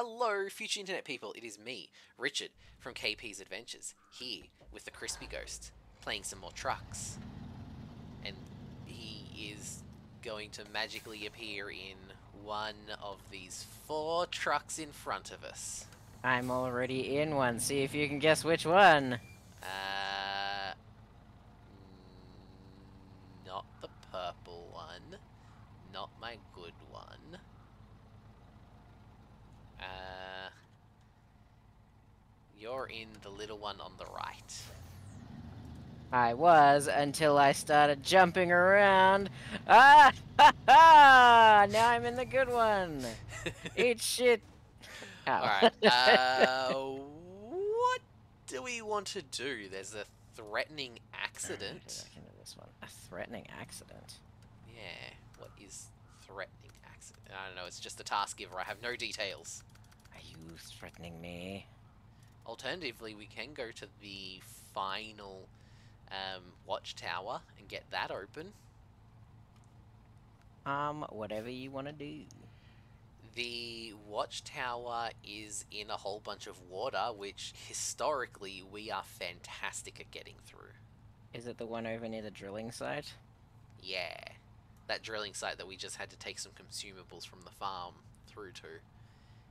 Hello, future internet people. It is me, Richard, from KP's Adventures, here with the Crispy Ghost, playing some more trucks. And he is going to magically appear in one of these four trucks in front of us. I'm already in one. See if you can guess which one. Uh, mm, not the purple one. Not my good one. Uh, you're in the little one on the right. I was until I started jumping around. Ah! Ha, ha! Now I'm in the good one. Eat shit. Ow. Alright, uh, what do we want to do? There's a threatening accident. This one. A threatening accident. Yeah, what is threatening accident? I don't know, it's just a task giver. I have no details. Are you threatening me? Alternatively, we can go to the final um, watchtower and get that open. Um, whatever you want to do. The watchtower is in a whole bunch of water, which historically we are fantastic at getting through. Is it the one over near the drilling site? Yeah, that drilling site that we just had to take some consumables from the farm through to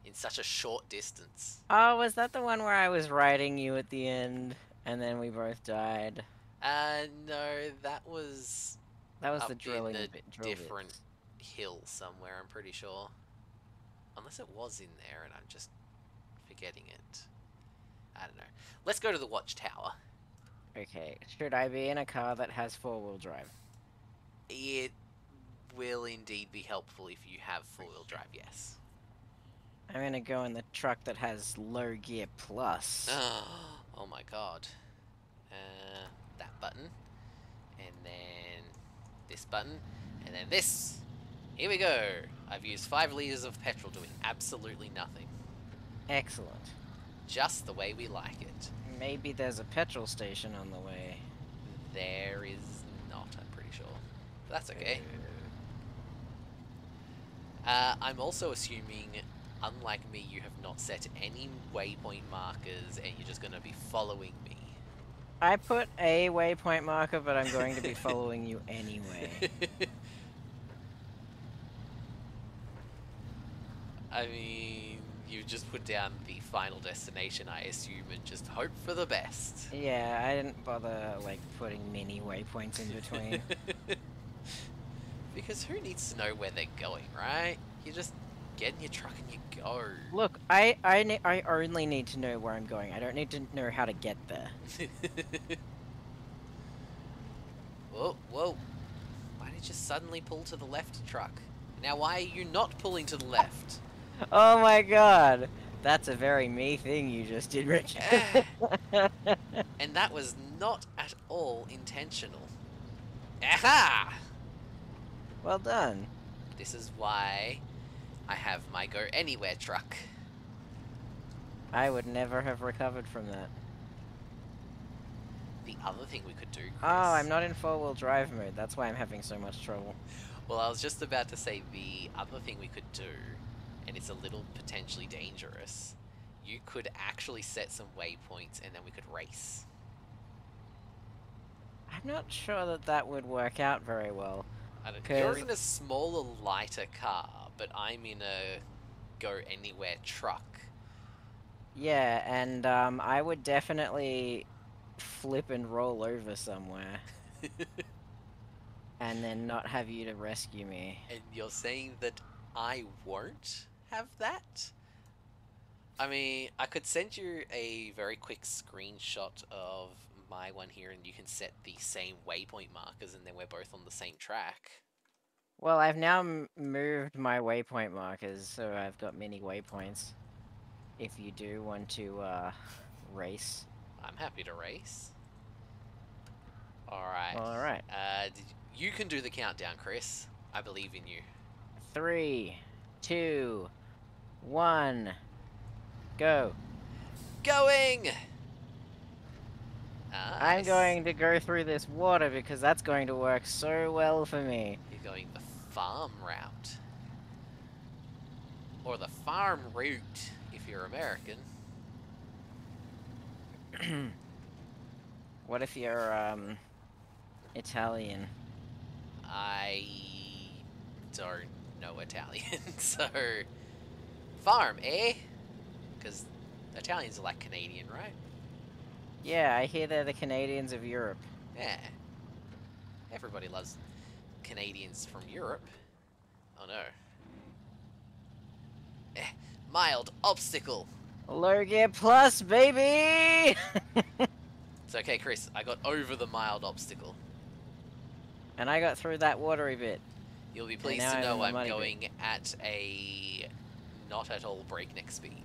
in such a short distance. Oh, was that the one where I was riding you at the end and then we both died? Uh, no, that was That was the in drilling the bit. drill bit. different hill somewhere, I'm pretty sure. Unless it was in there and I'm just forgetting it. I don't know. Let's go to the watchtower. Okay, should I be in a car that has four-wheel drive? It will indeed be helpful if you have four-wheel drive, yes. I'm gonna go in the truck that has low gear plus. oh oh my god. Uh, that button. And then this button. And then this. Here we go. I've used five litres of petrol doing absolutely nothing. Excellent. Just the way we like it. Maybe there's a petrol station on the way. There is not, I'm pretty sure. But that's okay. Uh, I'm also assuming, unlike me, you have not set any waypoint markers and you're just going to be following me. I put a waypoint marker, but I'm going to be following you anyway. I mean, you just put down the final destination, I assume, and just hope for the best. Yeah, I didn't bother like putting mini waypoints in between. because who needs to know where they're going, right? You just get in your truck and you go. Look, I I I only need to know where I'm going. I don't need to know how to get there. whoa, whoa. Why did you suddenly pull to the left, truck? Now, why are you not pulling to the left? Oh my god, that's a very me thing you just did, Richard. And that was not at all intentional. Aha! well done. This is why I have my Go Anywhere truck. I would never have recovered from that. The other thing we could do, oh, Chris... Oh, I'm not in four-wheel drive mode. That's why I'm having so much trouble. Well, I was just about to say the other thing we could do, and it's a little potentially dangerous. You could actually set some waypoints and then we could race. I'm not sure that that would work out very well. I don't You're in a smaller, lighter car, but I'm in a go anywhere truck. Yeah, and um, I would definitely flip and roll over somewhere, and then not have you to rescue me. And you're saying that I won't have that? I mean, I could send you a very quick screenshot of my one here, and you can set the same waypoint markers, and then we're both on the same track. Well, I've now m- moved my waypoint markers, so I've got many waypoints. If you do want to uh, race. I'm happy to race. Alright. All right. Uh, did, you can do the countdown, Chris. I believe in you. Three, two, one, go. Going! I'm going to go through this water because that's going to work so well for me. You're going the farm route. Or the farm route, if you're American. what if you're um Italian? I don't know Italian, so farm, eh? Because Italians are like Canadian, right? Yeah, I hear they're the Canadians of Europe. Yeah. Everybody loves Canadians from Europe. Oh no. Eh, mild obstacle. Low gear plus, baby! It's okay, Chris. I got over the mild obstacle. and I got through that watery bit. You'll be pleased to know I'm money bit. going at a not at all breakneck speed.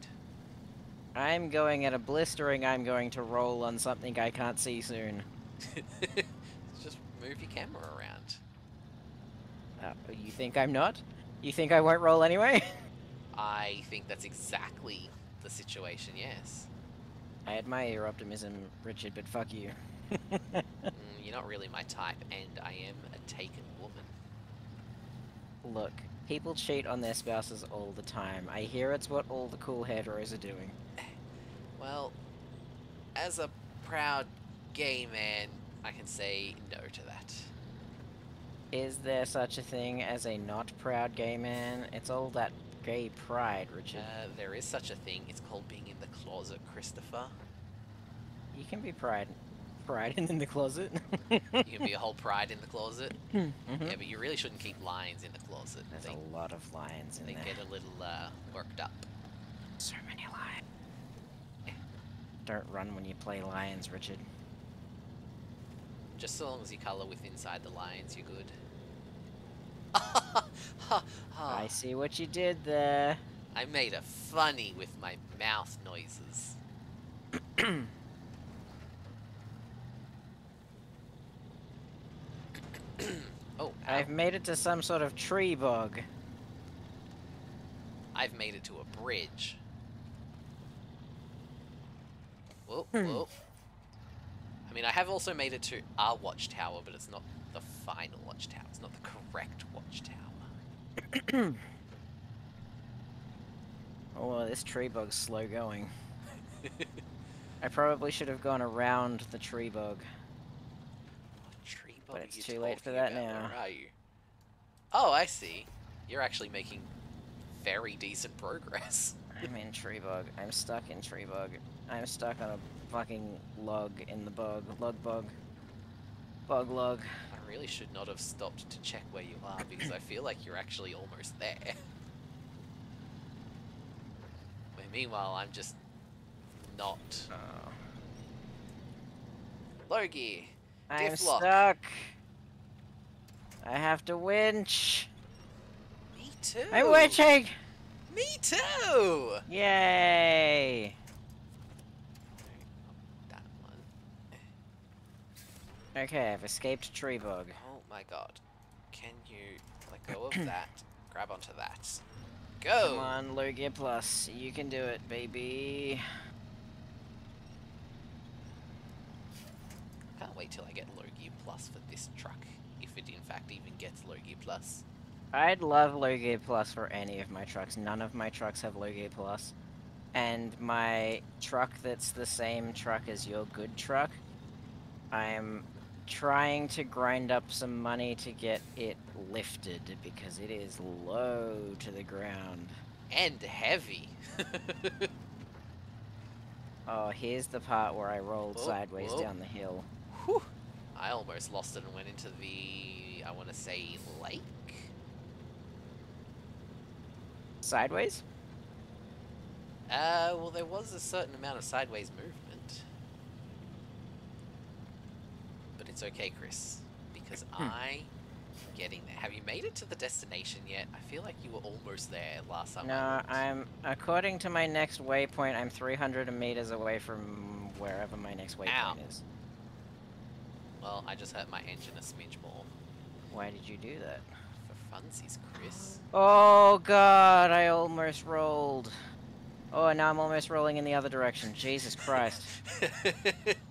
I'm going at a blistering I'm going to roll on something I can't see soon. Just move your camera around. Uh, you think I'm not? You think I won't roll anyway? I think that's exactly the situation, yes. I admire your optimism, Richard, but fuck you. Mm, you're not really my type, and I am a taken woman. Look, people cheat on their spouses all the time. I hear it's what all the cool heteros are doing. Well, as a proud gay man, I can say no to that. Is there such a thing as a not proud gay man? It's all that gay pride, Richard. Uh, there is such a thing. It's called being in the closet, Christopher. you can be pride, pride in the closet. You can be a whole pride in the closet. Mhm. Yeah, but you really shouldn't keep lions in the closet. There's They, a lot of lions in they there. They get a little uh, worked up. So many lions. Don't run when you play lions, Richard. Just so long as you colour with inside the lines, you're good. I see what you did there. I made a funny with my mouth noises. oh, ow. I've made it to some sort of tree bog. I've made it to a bridge. Whoa, Hmm. whoa. I mean, I have also made it to our watchtower, but it's not the final watchtower. It's not the correct watchtower. Oh, this tree bug's slow going. I probably should have gone around the tree bug. Tree But bug it's you too late for that about? now. Where are you? Oh, I see. You're actually making very decent progress. I'm in tree bug. I'm stuck in tree bug. I'm stuck on a fucking log in the bug. Lug bug. Bug log. I really should not have stopped to check where you are because I feel like you're actually almost there. But meanwhile, I'm just not. Oh. Logie! I'm stuck. I have to winch. Me too! I'm winching! Me too! Yay! That one. Okay, I've escaped tree bug. Oh my god. Can you let go of that? Grab onto that. Go! Come on, low gear plus. You can do it, baby. I Can't wait till I get low gear plus for this truck. If it in fact even gets low gear plus. I'd love low gear plus for any of my trucks. None of my trucks have low gear plus. And my truck that's the same truck as your good truck, I'm trying to grind up some money to get it lifted because it is low to the ground. And heavy. Oh, here's the part where I rolled Whoa, sideways whoa. down the hill. Whew. I almost lost it and went into the, I want to say, lake? Sideways? Uh, well, there was a certain amount of sideways movement. But it's okay, Chris, because. I am getting there. Have you made it to the destination yet? I feel like you were almost there last time. No. I'm according to my next waypoint. I'm 300 meters away from wherever my next waypoint Ow. is. Well, I just hurt my engine a smidge more. Why did you do that? For funsies, Chris. Oh god, I almost rolled. Oh, and now I'm almost rolling in the other direction. Jesus Christ.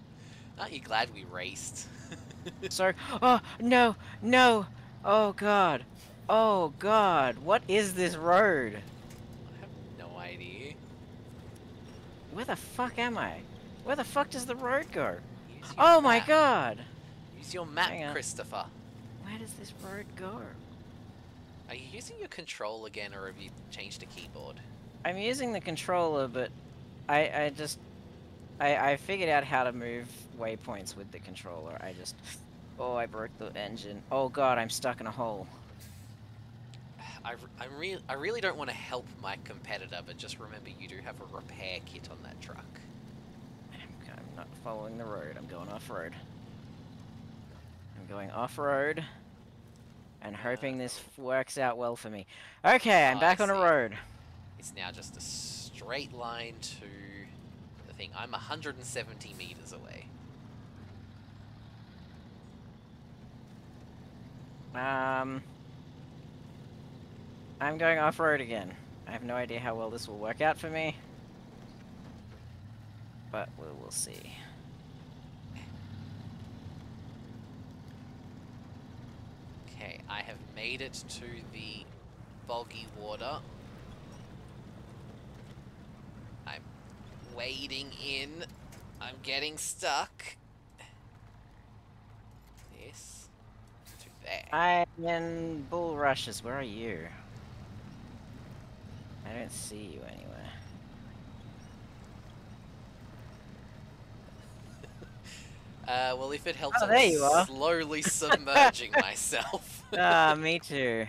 Aren't you glad we raced? so, oh no, no. Oh god. Oh god. What is this road? I have no idea. Where the fuck am I? Where the fuck does the road go? Oh my god! Use your map, Christopher. Where does this road go? Are you using your control again, or have you changed the keyboard? I'm using the controller, but I I just I I figured out how to move waypoints with the controller. I just oh I broke the engine. Oh god, I'm stuck in a hole. I, I, re- I really don't want to help my competitor, but just remember you do have a repair kit on that truck. I'm, I'm not following the road. I'm going off road. I'm going off road, and hoping this works out well for me. Okay, I'm Oh, back on a road. It's now just a straight line to I'm 170 meters away. Um, I'm going off road again. I have no idea how well this will work out for me, but we will see. Okay, I have made it to the boggy water. I'm wading in. I'm getting stuck. This to there. I'm in bull rushes. Where are you? I don't see you anywhere. Uh, well, if it helps, Oh, I'm you are. slowly submerging myself. Ah, me too.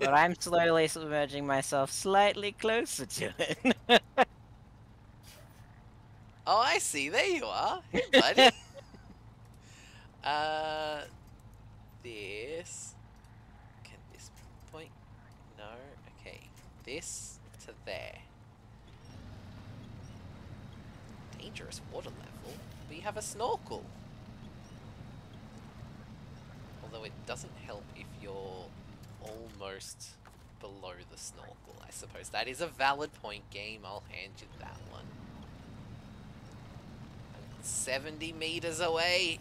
But I'm slowly submerging myself slightly closer to it. Oh, I see. There you are. Hey, buddy. uh, this. Can this point? No. Okay. This to there. Dangerous water level. You have a snorkel. Although it doesn't help if you're almost below the snorkel, I suppose. That is a valid point, game. I'll hand you that one. 70 meters away.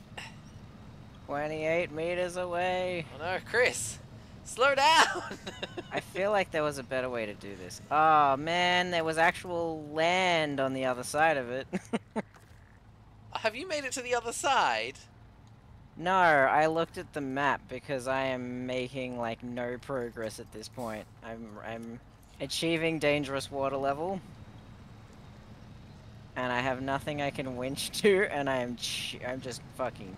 28 meters away. Oh no, Chris, slow down. I feel like there was a better way to do this. Oh man, there was actual land on the other side of it. Have you made it to the other side? no, I looked at the map because I am making like no progress at this point. I'm I'm achieving dangerous water level. And I have nothing I can winch to and I am I'm just fucking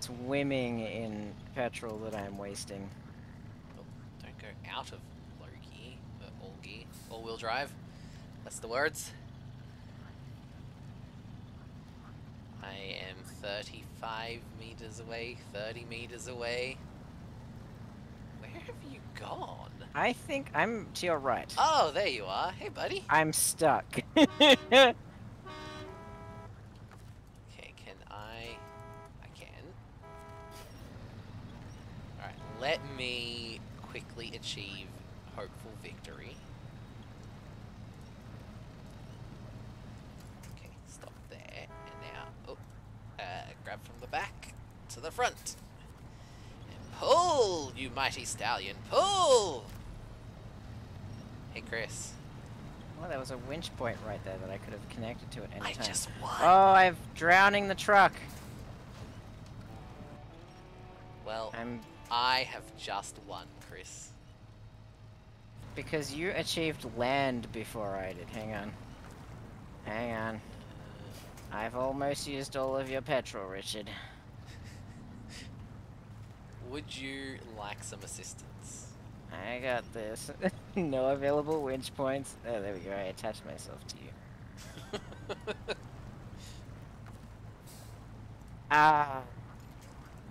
swimming in petrol that I'm wasting. Oh, don't go out of low gear, uh, all gear, all wheel drive. That's the words. I am 35 meters away, 30 meters away. Where have you gone? I think I'm to your right. Oh, there you are. Hey, buddy. I'm stuck. let me quickly achieve hopeful victory. Okay, stop there. And now, oh, uh, grab from the back to the front. And pull, you mighty stallion, pull! Hey, Chris. well, there was a winch point right there that I could have connected to at any I time. just won. Oh, I'm drowning the truck. well, I'm I have just won, Chris. because you achieved land before I did. Hang on. Hang on. I've almost used all of your petrol, Richard. Would you like some assistance? I got this. no available winch points. Oh, there we go. I attached myself to you. Ah.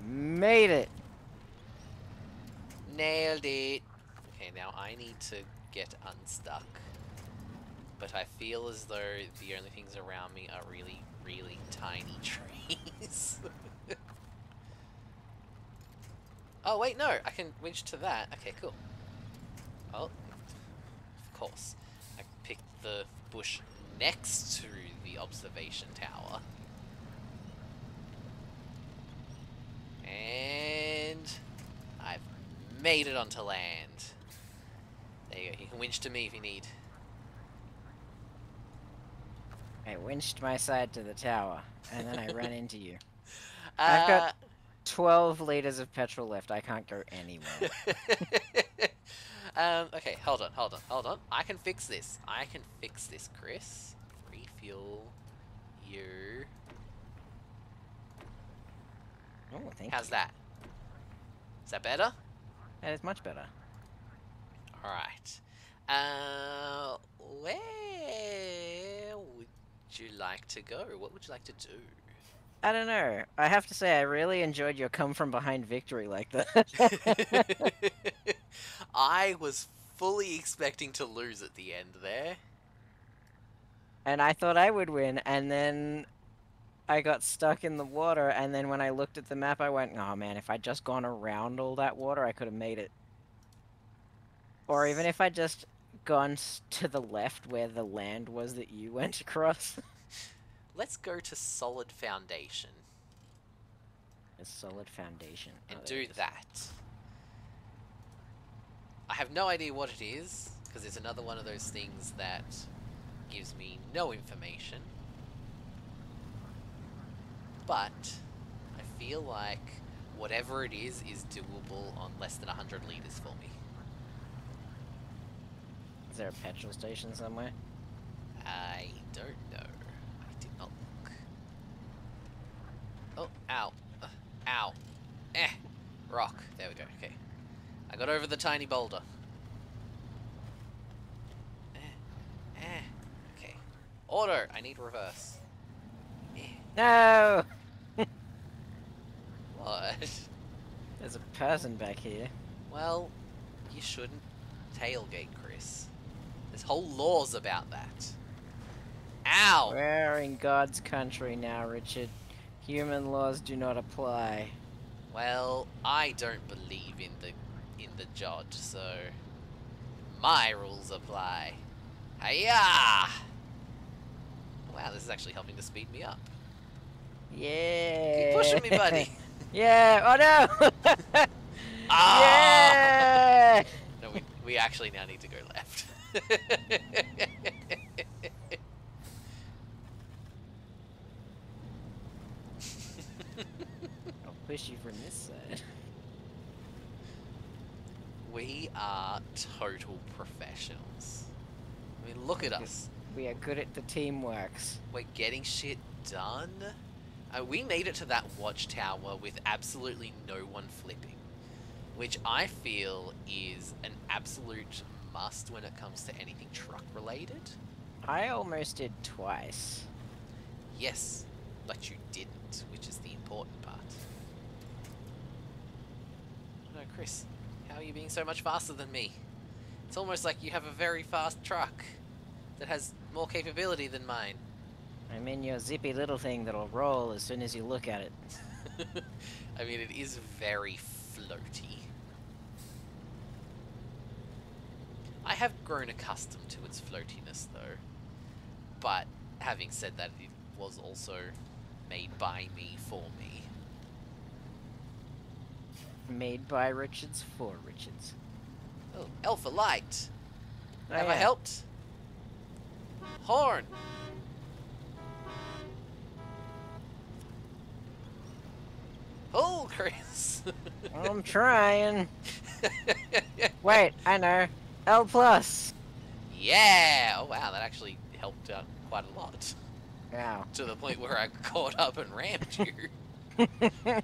Made it. Nailed it. Okay, now I need to get unstuck. But I feel as though the only things around me are really, really tiny trees. oh, wait, no. I can winch to that. Okay, cool. Oh, of course. I picked the bush next to the observation tower. And made it onto land. There you go. You can winch to me if you need. I winched my side to the tower, and then I ran into you. Uh, I've got- 12 liters of petrol left. I can't go anywhere. um, okay, hold on, hold on, hold on. I can fix this. I can fix this, Chris. Refuel you. oh, thank How's you. that? Is that better? That is much better. Alright. Uh, where would you like to go? What would you like to do? I don't know. I have to say, I really enjoyed your come from behind victory like that. I was fully expecting to lose at the end there. and I thought I would win, and then I got stuck in the water, and then when I looked at the map, I went, oh man, if I'd just gone around all that water, I could have made it. Or even if I'd just gone to the left where the land was that you went across. Let's go to Solid Foundation A solid foundation. Oh, and Oh, do that. I have no idea what it is, because it's another one of those things that gives me no information. But I feel like whatever it is is doable on less than 100 liters for me. Is there a petrol station somewhere? I don't know. I did not look. Oh, ow. Uh, ow. Eh. Rock. There we go. Okay. I got over the tiny boulder. Eh. Eh. Okay. Auto. I need reverse. Eh. No! What? There's a person back here. Well, you shouldn't tailgate, Chris. There's whole laws about that. Ow! We're in God's country now, Richard. Human laws do not apply. Well, I don't believe in the in the judge, so my rules apply. Hiya! Wow, this is actually helping to speed me up. Yeah. Keep pushing me, buddy. yeah. Oh no. Ah! Yeah. No, we, we actually now need to go left. I'll push you from this side. we are total professionals. I mean, look at us. We are good at the teamworks. We're getting shit done. Uh, we made it to that watchtower with absolutely no one flipping, which I feel is an absolute must when it comes to anything truck related. I almost did twice. Yes, but you didn't, which is the important part. No, Chris, how are you being so much faster than me? It's almost like you have a very fast truck that has more capability than mine. I mean your zippy little thing that'll roll as soon as you look at it. I mean, it is very floaty. I have grown accustomed to its floatiness, though. But having said that, it was also made by me for me. Made by Richards for Richards. Oh, Alpha Light! Oh, Have I yeah. helped? Horn! I'm trying. Wait, I know. L plus. yeah! Oh wow, that actually helped out quite a lot. Ow. To the point where I caught up and rammed you.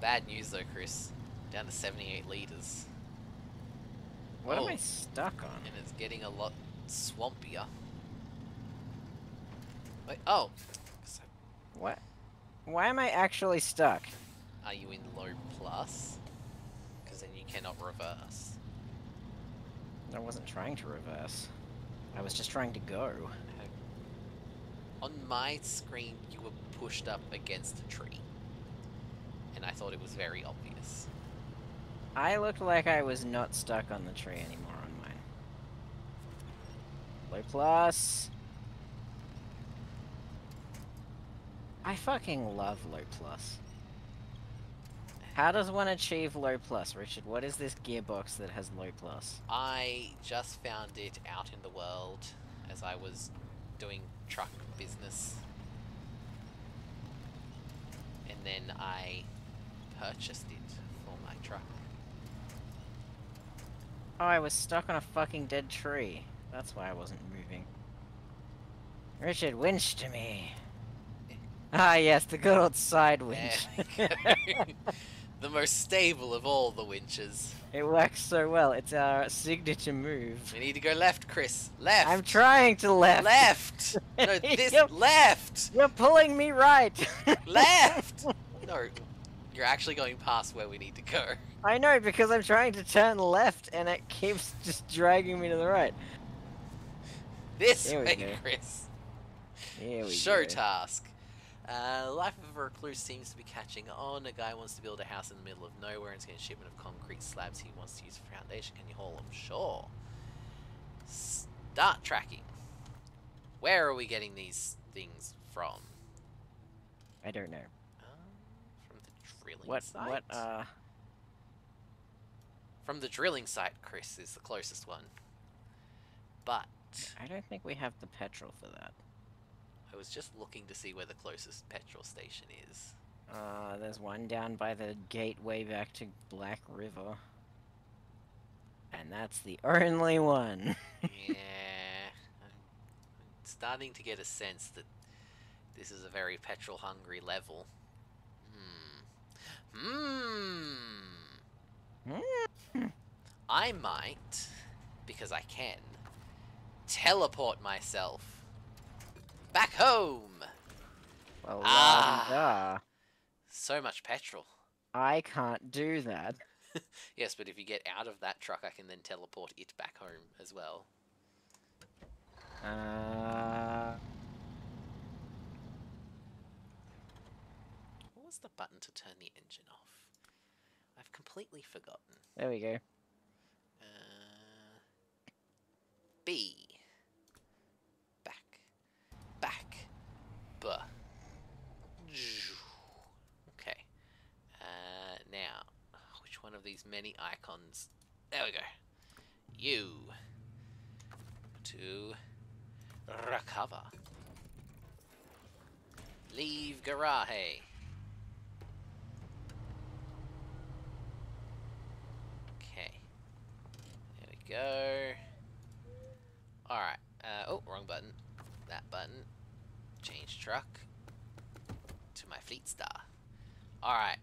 Bad news though, Chris. Down to 78 liters. what am Oh. I stuck on? And it's getting a lot swampier. Wait, oh! What? Why am I actually stuck? are you in low plus? Because then you cannot reverse. I wasn't trying to reverse. I was just trying to go. On my screen, you were pushed up against a tree. And I thought it was very obvious. I looked like I was not stuck on the tree anymore on mine. Low plus. I fucking love low plus. How does one achieve low plus, Richard? What is this gearbox that has low plus? I just found it out in the world. as I was doing truck business. And then I purchased it for my truck. Oh, I was stuck on a fucking dead tree. That's why I wasn't moving. Richard, winch to me. Ah, yes, the good old side winch. Go. the most stable of all the winches. it works so well. It's our signature move. We need to go left, Chris. Left. I'm trying to left. Left. No, this Yep. left. You're pulling me right. Left. No, you're actually going past where we need to go. I know because I'm trying to turn left and it keeps just dragging me to the right. This way, go. Chris. Here we Show go. task. Uh, life of a recluse seems to be catching on. A guy wants to build a house in the middle of nowhere and is getting a shipment of concrete slabs he wants to use for foundation. Can you haul them? Sure. Start tracking. Where are we getting these things from? I don't know. Uh, from the drilling What? site? What? Uh. From the drilling site, Chris is the closest one. But I don't think we have the petrol for that. I was just looking to see where the closest petrol station is. Uh, there's one down by the gateway back to Black River. And that's the only one. yeah, I'm, starting to get a sense that this is a very petrol hungry level. Hmm. Hmm. I might, because I can, teleport myself back home. Well, Ah. So much petrol. I can't do that. Yes, but if you get out of that truck, I can then teleport it back home as well. Uh, What was the button to turn the engine off? I've completely forgotten. there we go. Uh, B. Back. Back. B. Okay. Uh, now, which one of these many icons? There we go. U. To recover. Leave garage. Okay. There we go. Alright. Uh, oh, wrong button. That button. Change truck. To my Fleetstar. Alright.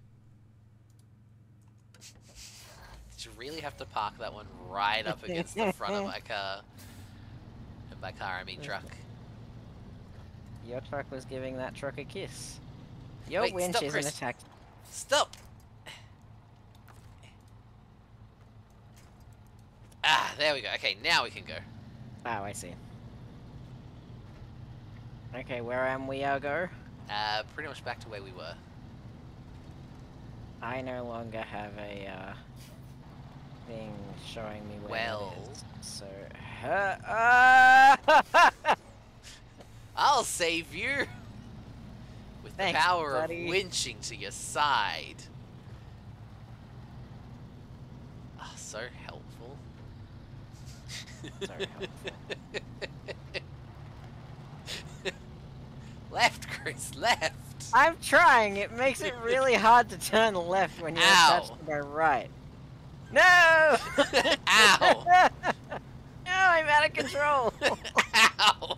Did you really have to park that one right up against the front of my car? And by car, I mean truck. Your truck was giving that truck a kiss. Your Wait, winch stop, isn't attacked. Stop! Ah, there we go. Okay, now we can go. Oh, I see. Okay, where am we, Argo? Uh, pretty much back to where we were. I no longer have a uh, thing showing me where Well. it is. So, uh, uh, I'll save you! With Thanks, the power buddy. of winching to your side. Ah, so helpful. So helpful. left, Chris, left! I'm trying. It makes it really hard to turn left when you're Ow. attached to my right. No! Ow! no, I'm out of control. Ow!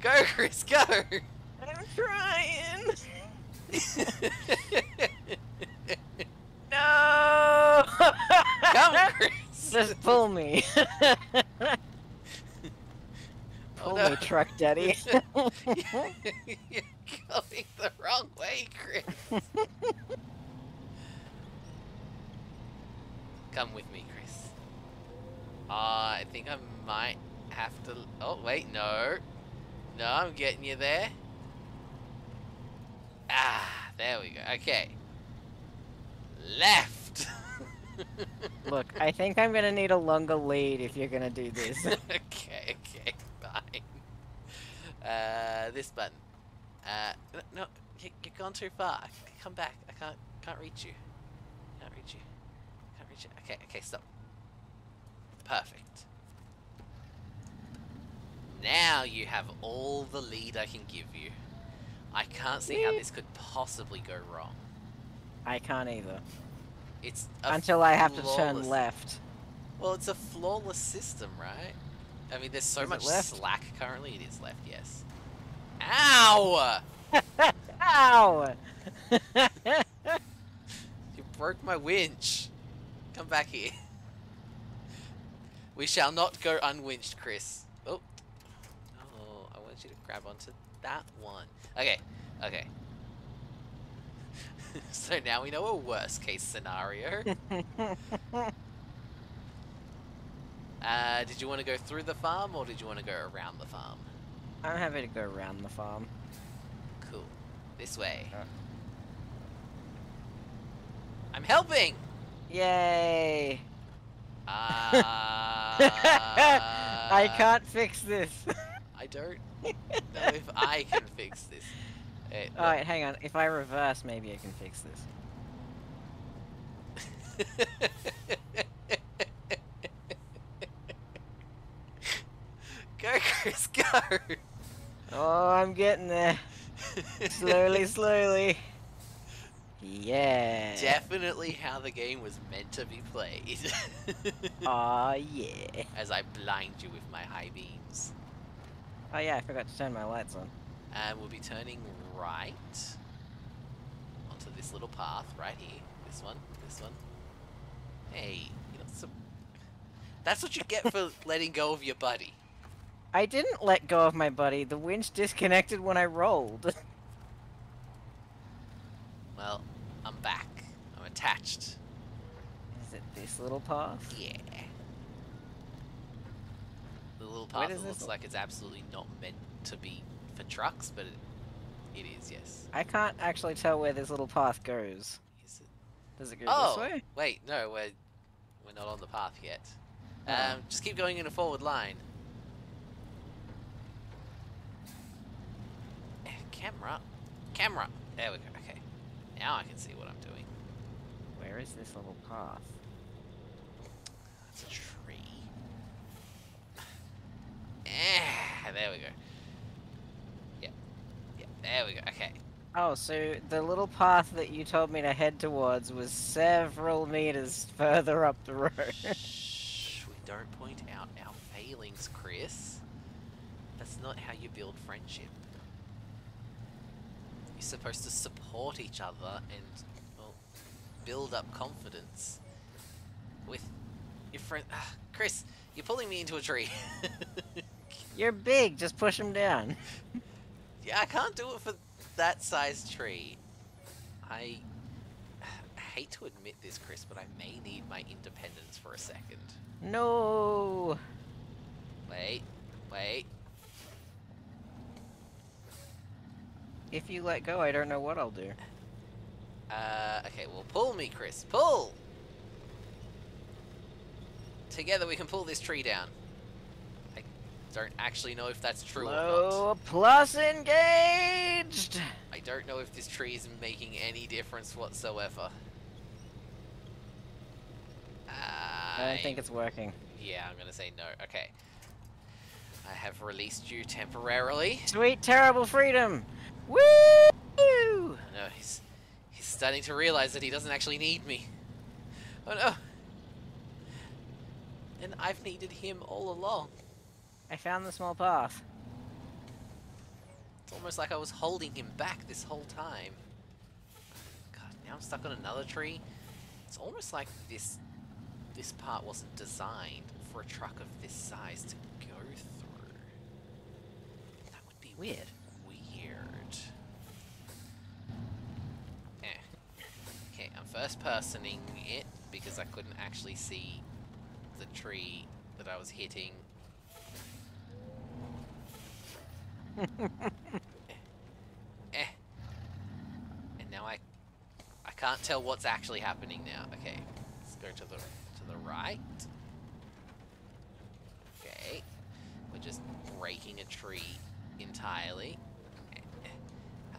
go, Chris, go! I'm trying. No! Come, Chris! Just pull me. Oh, no. me, truck daddy. You're going the wrong way, Chris. Come with me, Chris. Uh, I think I might have to. Oh, wait, no. No, I'm getting you there. Ah, there we go. Okay. Left. Look, I think I'm gonna need a longer lead if you're gonna do this. okay, okay. Uh, this button. Uh, no, you, you've gone too far. Come back. I can't, can't reach you. Can't reach you. Can't reach you. Okay, okay, stop. Perfect. Now you have all the lead I can give you. I can't see how this could possibly go wrong. I can't either. It's Until I have to turn left. Well, it's a flawless system, right? I mean, there's so Is much slack currently. It is left, yes. Ow! Ow! You broke my winch. Come back here. We shall not go unwinched, Chris. Oh. Oh, I want you to grab onto that one. Okay, okay. so now we know a worst case scenario. Uh, did you want to go through the farm or did you want to go around the farm? I'm happy to go around the farm. Cool. This way. Uh. I'm helping! Yay! Uh, I can't fix this. I don't know if I can fix this. Look. Alright, hang on. If I reverse, maybe I can fix this. go, Chris, go! Oh, I'm getting there. Slowly, slowly. Yeah. Definitely how the game was meant to be played. Aw, yeah. As I blind you with my high beams. Oh yeah, I forgot to turn my lights on. And we'll be turning right onto this little path right here. This one, this one. Hey, you know, some... That's what you get for letting go of your buddy. I didn't let go of my buddy. The winch disconnected when I rolled. Well, I'm back. I'm attached. Is it this little path? Yeah. The little path that looks like it's absolutely not meant to be for trucks, but it, it is, yes. I can't actually tell where this little path goes. Is it? Does it go Oh, this way? wait, no, we're we're not on the path yet. Oh. Um, just keep going in a forward line. Eh, Camera, camera. There we go. Okay, now I can see what I'm doing. Where is this little path? That's a tree. Eh, there we go. Yep, yep. There we go. Okay. Oh, so the little path that you told me to head towards was several meters further up the road. Shh, we don't point out our failings, Chris. That's not how you build friendship. Supposed to support each other and, well, build up confidence with your friend. Ah, Chris, you're pulling me into a tree. You're big, just push him down. yeah, I can't do it for that size tree. I hate to admit this, Chris, but I may need my independence for a second. No. Wait, wait. If you let go, I don't know what I'll do. Uh, okay, well, pull me, Chris. Pull! Together we can pull this tree down. I don't actually know if that's true or not. Plus engaged. I don't know if this tree is making any difference whatsoever. I don't think it's working. Yeah, I'm gonna say no. Okay. I have released you temporarily. Sweet, terrible freedom. Woo! No, he's he's starting to realize that he doesn't actually need me. Oh no! And I've needed him all along. I found the small path. It's almost like I was holding him back this whole time. God, now I'm stuck on another tree. It's almost like this this part wasn't designed for a truck of this size to go through. That would be Weird. Weird. First personing it because I couldn't actually see the tree that I was hitting. Eh. And now I I can't tell what's actually happening now. Okay. Let's go to the to the right. Okay. We're just breaking a tree entirely.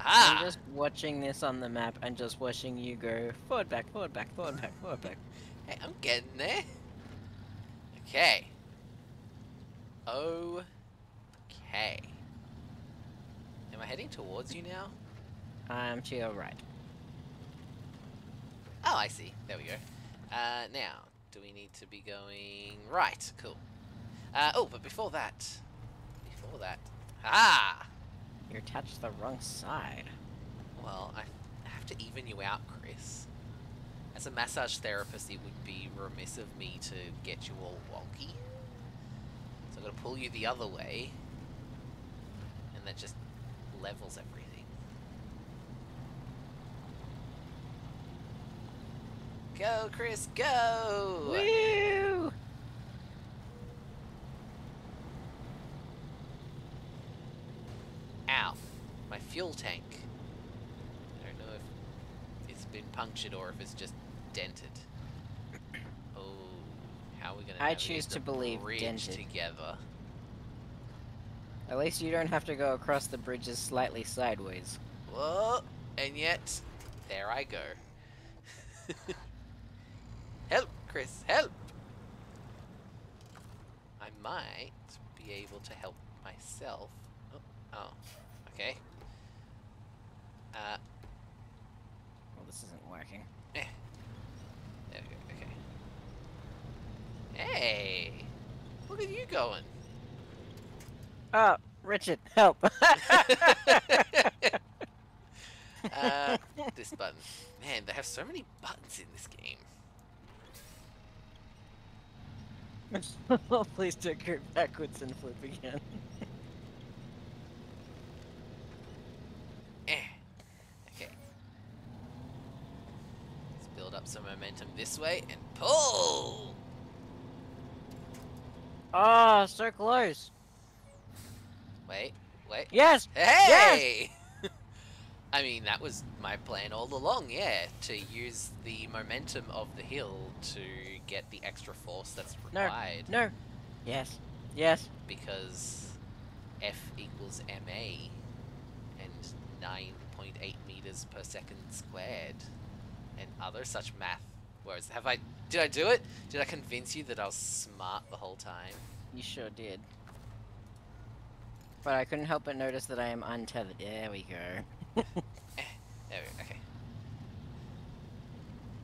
I'm Ah! just watching this on the map and just watching you go forward, back, forward, back, forward, back, forward, back. Hey, I'm getting there. Okay. Oh. Okay. Am I heading towards you now? I'm to your right. Oh, I see. There we go. Uh, now, do we need to be going... Right, cool. Uh, oh, but before that... Before that... Ah! You attached to the wrong side. Well, I have to even you out, Chris. As a massage therapist, it would be remiss of me to get you all wonky. So I'm going to pull you the other way. And that just levels everything. Go, Chris, go! Woo! Ow. My fuel tank. I don't know if it's been punctured or if it's just dented. Oh, how are we gonna I navigate choose the to believe bridge dented. together? At least you don't have to go across the bridges slightly sideways. Whoa! And yet, there I go. help, Chris, help! I might be able to help myself. Oh, okay. Uh, Well, this isn't working. there we go, okay. Hey! Look at you going! Oh, Richard, help! uh, this button. Man, they have so many buttons in this game. please don't go backwards and flip again. Eh. Okay. Let's build up some momentum this way and pull! Oh, so close. Wait, wait. Yes! Hey! I mean, that was my plan all along, yeah, to use the momentum of the hill to get the extra force that's required. No. No. Yes. Yes. Because F equals ma and 9.8 meters per second squared and other such math. Whereas, have I, did I do it? Did I convince you that I was smart the whole time? You sure did. But I couldn't help but notice that I am untethered. There we go. Eh, there we go, okay.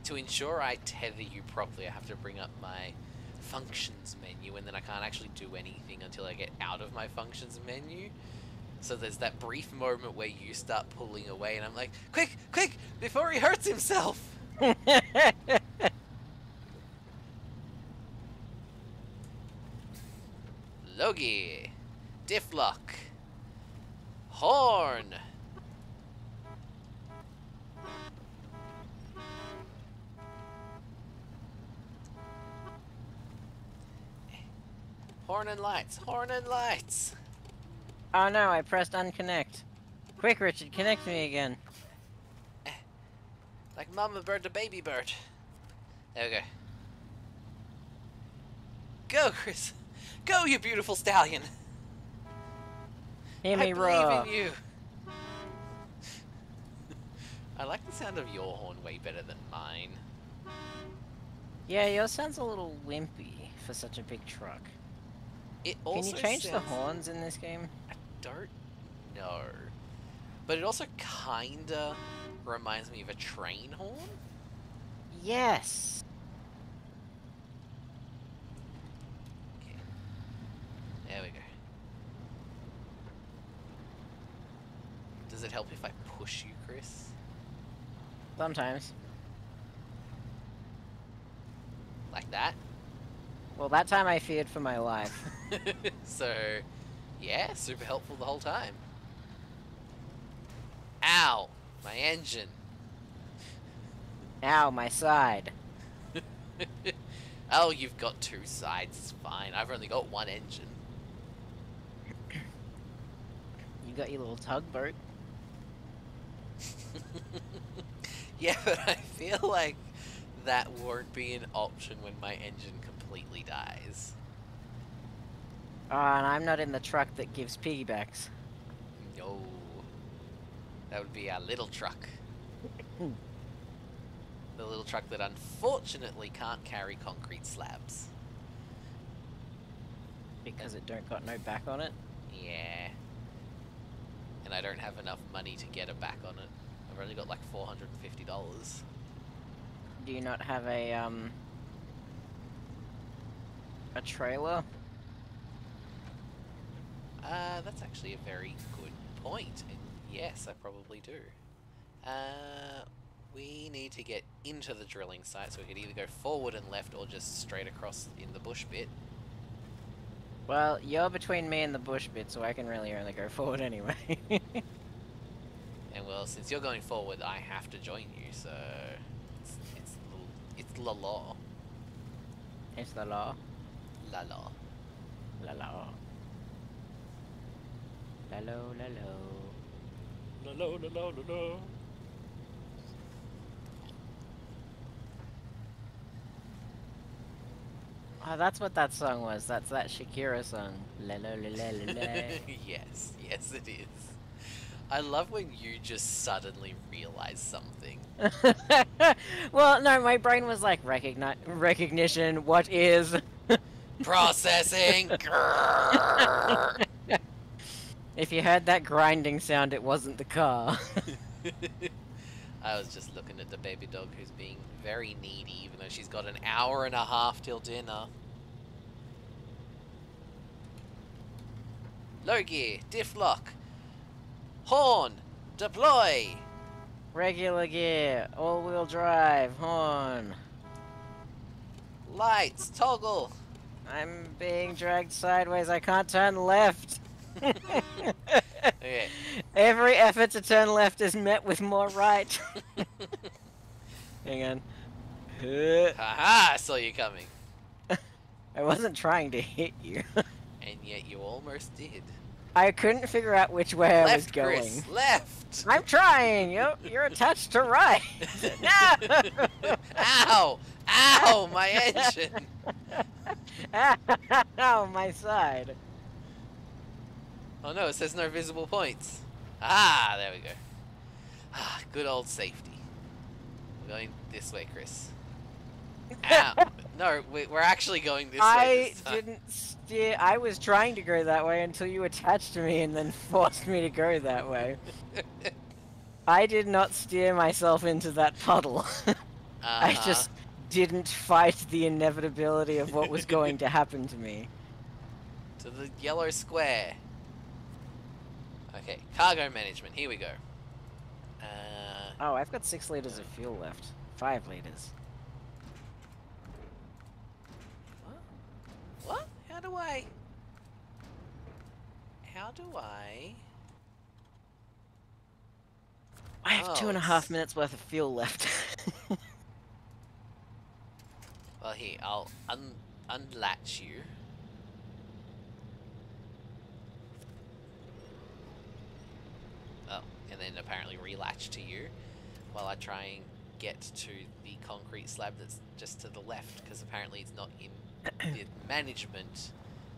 To ensure I tether you properly, I have to bring up my functions menu, and then I can't actually do anything until I get out of my functions menu. So there's that brief moment where you start pulling away, and I'm like, quick, quick, before he hurts himself! Low gear, Difflock, Horn. Horn and lights, horn and lights. Oh no, I pressed unconnect. Quick, Richard, connect me again. Like mama bird to baby bird. There we go. Go, Chris. Go, you beautiful stallion. Hear I me believe in you. I like the sound of your horn way better than mine. Yeah, yours sounds a little wimpy for such a big truck. It Can you change the horns in this game? Don't know. But it also kinda reminds me of a train horn. Yes. Okay. There we go. Does it help if I push you, Chris? Sometimes. Like that? Well, that time I feared for my life. so, yeah, super helpful the whole time. Ow! My engine. Ow, my side. oh, you've got two sides. It's fine. I've only got one engine. You got your little tugboat. yeah, but I feel like that won't be an option when my engine completely dies. Oh, and I'm not in the truck that gives piggybacks. No. That would be our little truck. the little truck that unfortunately can't carry concrete slabs. Because it don't got no back on it. Yeah. And I don't have enough money to get a back on it. I've only got like four hundred and fifty dollars. Do you not have a um a trailer? Uh, that's actually a very good point. And yes, I probably do. Uh, we need to get into the drilling site, so we could either go forward and left or just straight across in the bush bit. Well, you're between me and the bush bit, so I can really only go forward anyway. And well, since you're going forward, I have to join you, so it's it's it's la law, it's the law. la law. La la. La lo la lo. La la la la la la. Oh, that's what that song was. That's that Shakira song. La lo la la la la. yes, yes, it is. I love when you just suddenly realize something. well, no, my brain was like recogni- recognition. What is? Processing. If you heard that grinding sound, it wasn't the car. I was just looking at the baby dog who's being very needy, even though she's got an hour and a half till dinner. Low gear, diff lock, horn, deploy. Regular gear, all-wheel drive, horn. Lights, toggle. I'm being dragged sideways. I can't turn left. Okay. Every effort to turn left is met with more right. Hang on. Haha, I saw you coming. I wasn't trying to hit you. And yet you almost did. I couldn't figure out which way I was left, going. Chris, left. I'm trying. You're, you're attached to right. no! Ow! Ow! My engine! Ow, my side. Oh no, it says no visible points. Ah, there we go. Ah, good old safety. We're going this way, Chris. Ow! no, we- we're actually going this way. I didn't steer. I was trying to go that way until you attached to me and then forced me to go that way. I did not steer myself into that puddle. I Uh-huh. just didn't fight the inevitability of what was going to happen to me. to the yellow square. Okay, cargo management. Here we go. Uh, Oh, I've got six liters of fuel left. Five liters. what? What? How do I? How do I? I have two Oh, and a half it's- minutes worth of fuel left. Well, here I'll un unlatch you. Oh, and then apparently relatch to you, while I try and get to the concrete slab that's just to the left, because apparently it's not in the management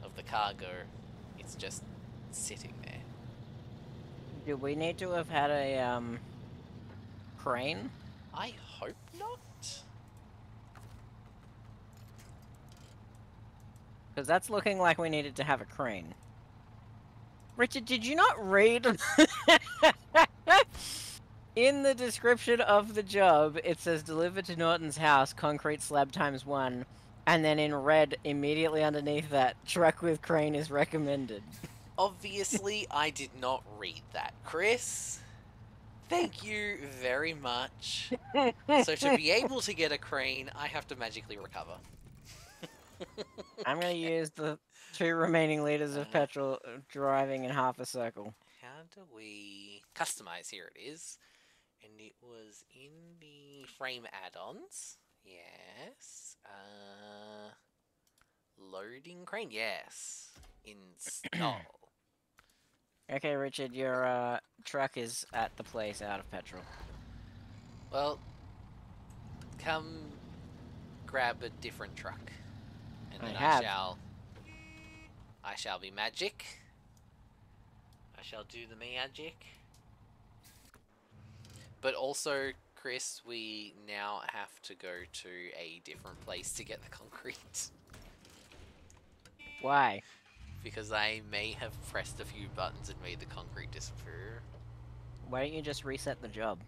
of the cargo. It's just sitting there. Do we need to have had a um crane? I hope not. Because that's looking like we needed to have a crane. Richard, did you not read? In the description of the job, it says delivered to Norton's house, concrete slab times one, and then in red, immediately underneath that, truck with crane is recommended. Obviously, I did not read that, Chris. Thank you very much. So to be able to get a crane, I have to magically recover. I'm gonna use the two remaining liters of Uh. petrol uh, driving in half a circle. How do we customize? Here it is. And it was in the frame add-ons. Yes. Uh, loading crane. Yes. Install. Okay, Richard, your uh, truck is at the place out of petrol. well, come grab a different truck, and I then I, shall. I shall be magic. I shall do the magic. But also, Chris, we now have to go to a different place to get the concrete. Why? because I may have pressed a few buttons and made the concrete disappear. Why don't you just reset the job?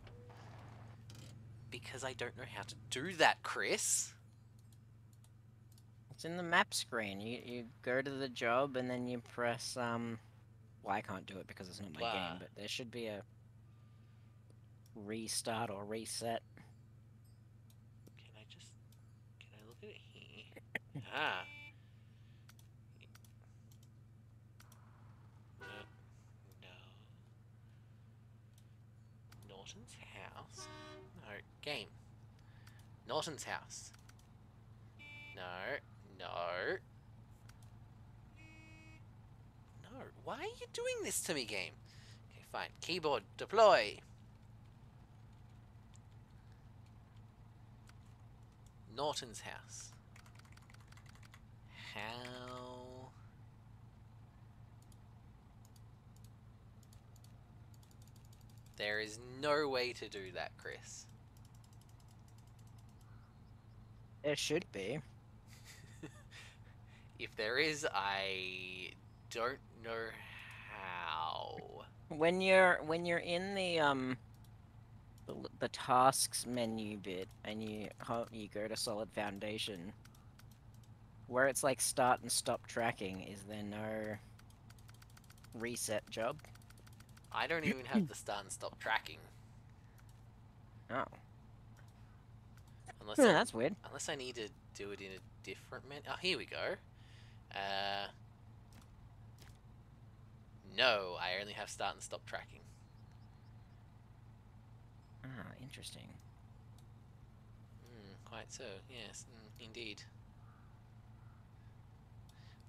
Because I don't know how to do that, Chris. It's in the map screen. You you go to the job and then you press um. Well, I can't do it because it's not my Why? game, but there should be a restart or reset. Can I just... Can I look at it here? ah. No. No. Norton's house? No. Game. Norton's house. No. No. No. Why are you doing this to me, game? Okay, fine. Keyboard, deploy. Norton's house. How? There is no way to do that, Chris. There should be. If there is, I don't know how. When you're when you're in the um the, the tasks menu bit and you you go to solid foundation where it's like start and stop tracking is there no reset job? I don't even have the start and stop tracking. Oh. Unless Hmm, I, that's weird. unless I need to do it in a different menu. Oh, here we go. Uh, no, I only have start and stop tracking. Ah, interesting. Mm, quite so, yes, mm, indeed.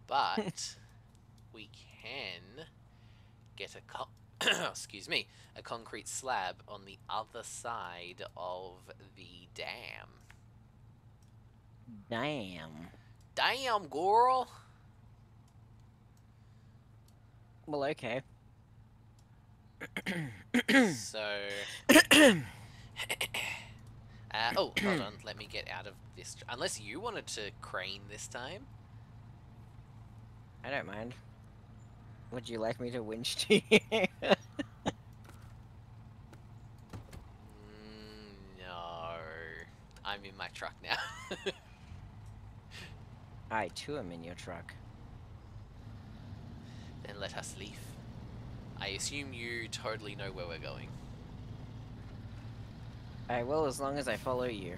But we can get a co- excuse me, a concrete slab on the other side of the dam. Damn. Damn, girl! Well, okay. so, uh, oh, hold on. Let me get out of this. tr- Unless you wanted to crane this time. I don't mind. Would you like me to winch to you? Mm, no, I'm in my truck now. I too am in your truck. Then let us leave. I assume you totally know where we're going. I will as long as I follow you.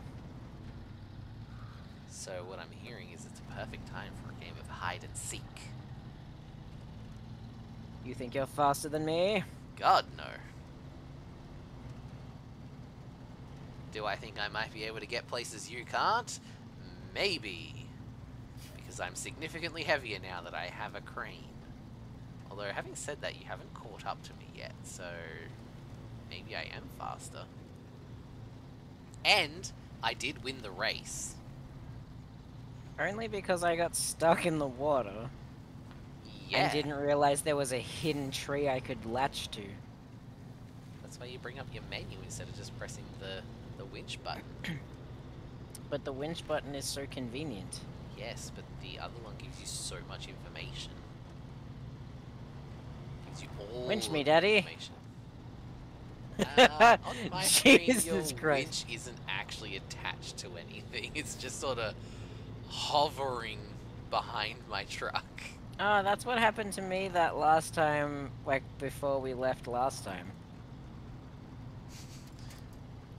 So what I'm hearing is it's a perfect time for a game of hide and seek. You think you're faster than me? God no. Do I think I might be able to get places you can't? Maybe. Because I'm significantly heavier now that I have a crane. Although, having said that, you haven't caught up to me yet, so maybe I am faster. And I did win the race. Only because I got stuck in the water Yeah. and didn't realize there was a hidden tree I could latch to. That's why you bring up your menu instead of just pressing the, the winch button. But the winch button is so convenient. Yes, but the other one gives you so much information. You all Winch me, Daddy. Uh, on my screen, Jesus your Christ. winch isn't actually attached to anything. It's just sort of hovering behind my truck. Oh, that's what happened to me that last time, like before we left last time.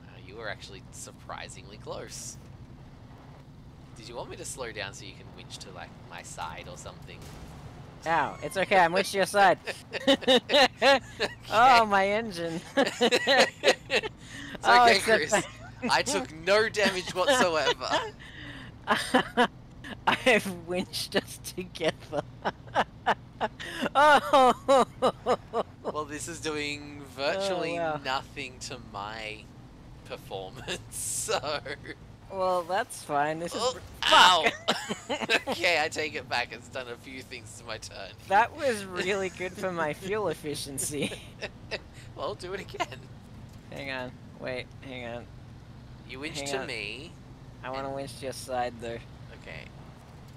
Uh, you were actually surprisingly close. Did you want me to slow down so you can winch to like my side or something? Ow, it's okay, I'm with your side. oh, my engine. it's Oh, okay, except Chris. I took no damage whatsoever. I've winched us together. oh, Well, this is doing oh, virtually wow. nothing to my performance, so. Well, that's fine. This is Oh, fuck. ow! okay, I take it back. It's done a few things to my turn. That was really good for my fuel efficiency. well, do it again. hang on, wait, hang on. You winch Hang to on. me. I want to winch to your side though. Okay.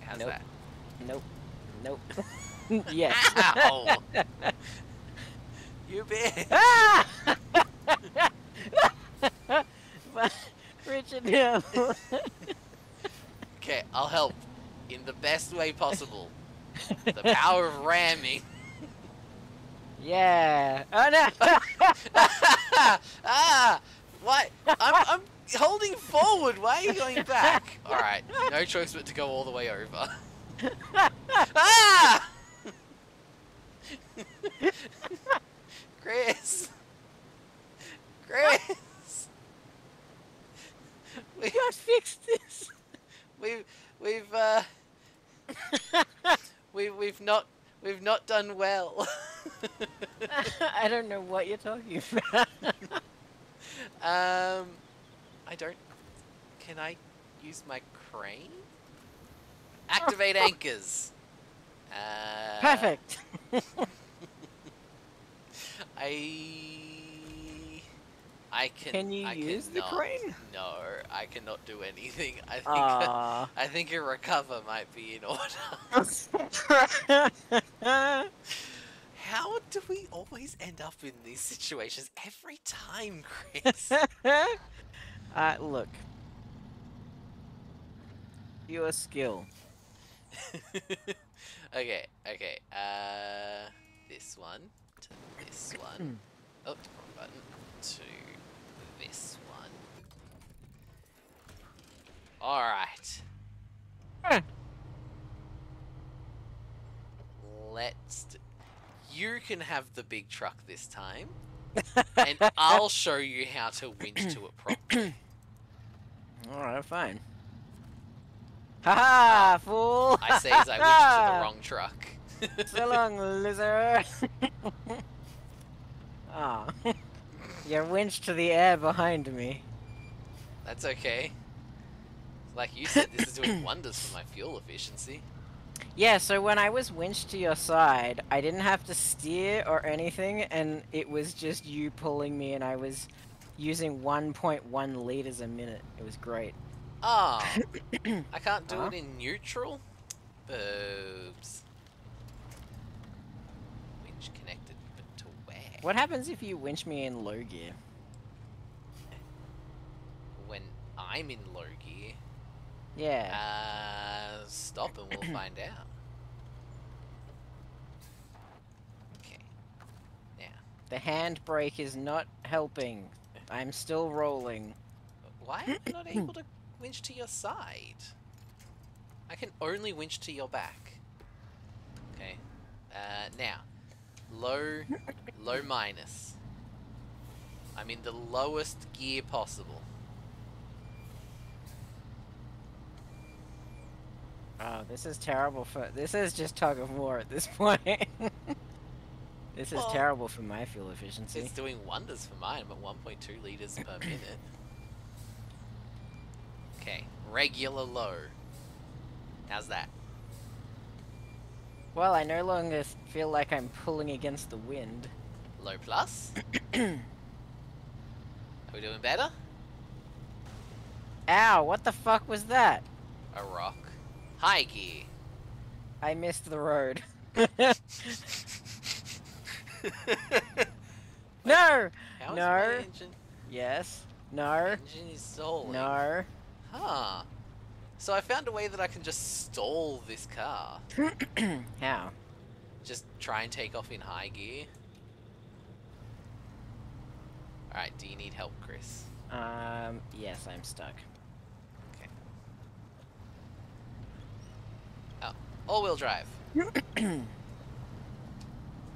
How's Nope. that? Nope, nope. yes. Ow! you bitch! Ah! Richard, no. Okay, I'll help in the best way possible. The power of ramming. yeah. Oh no. ah! What? I'm, I'm holding forward. Why are you going back? Alright, no choice but to go all the way over. ah! Chris! Chris! We, gotta fix this. we've, we've, uh, we, we've not, we've not done well. I don't know what you're talking about. Um, I don't. Can I use my crane? Activate anchors. Uh, Perfect. I. I can. Can you I use the cannot. crane? No, I cannot do anything. I think. Aww. I think a recover might be in order. How do we always end up in these situations every time, Chris? uh, look. Your skill. okay, okay. Uh, this one to this one. oh, wrong button. To this one. All right. Huh. Let's. D- you can have the big truck this time, and I'll show you how to winch to it properly. Alright, fine. Haha, -ha, fool! I say as I winch to the wrong truck. So long, loser! Ah. You're winched to the air behind me. That's okay. Like you said, this is doing wonders for my fuel efficiency. Yeah, so when I was winched to your side, I didn't have to steer or anything, and it was just you pulling me, and I was using 1.1 liters a minute. It was great. Ah, I can't do Huh? it in neutral. Boobs. Winch connected, but to where? What happens if you winch me in low gear? When I'm in low gear. Yeah. Uh, stop and we'll find out. Okay. Now, The handbrake is not helping. I'm still rolling. why am I not able to winch to your side? I can only winch to your back. Okay. Uh, now, low, low minus. I'm in the lowest gear possible. Oh, this is terrible for. This is just tug of war at this point. this is Well, terrible for my fuel efficiency. It's doing wonders for mine. I'm at 1.2 liters per minute. Okay, regular low. How's that? Well, I no longer feel like I'm pulling against the wind. Low plus? Are we doing better? Ow, what the fuck was that? A rock. High gear. I missed the road. no! How is No. Yes. No. Engine is. No. Huh. So I found a way that I can just stall this car. How? Just try and take off in high gear. Alright, do you need help, Chris? Um, yes, I'm stuck. Okay. Oh, all-wheel drive.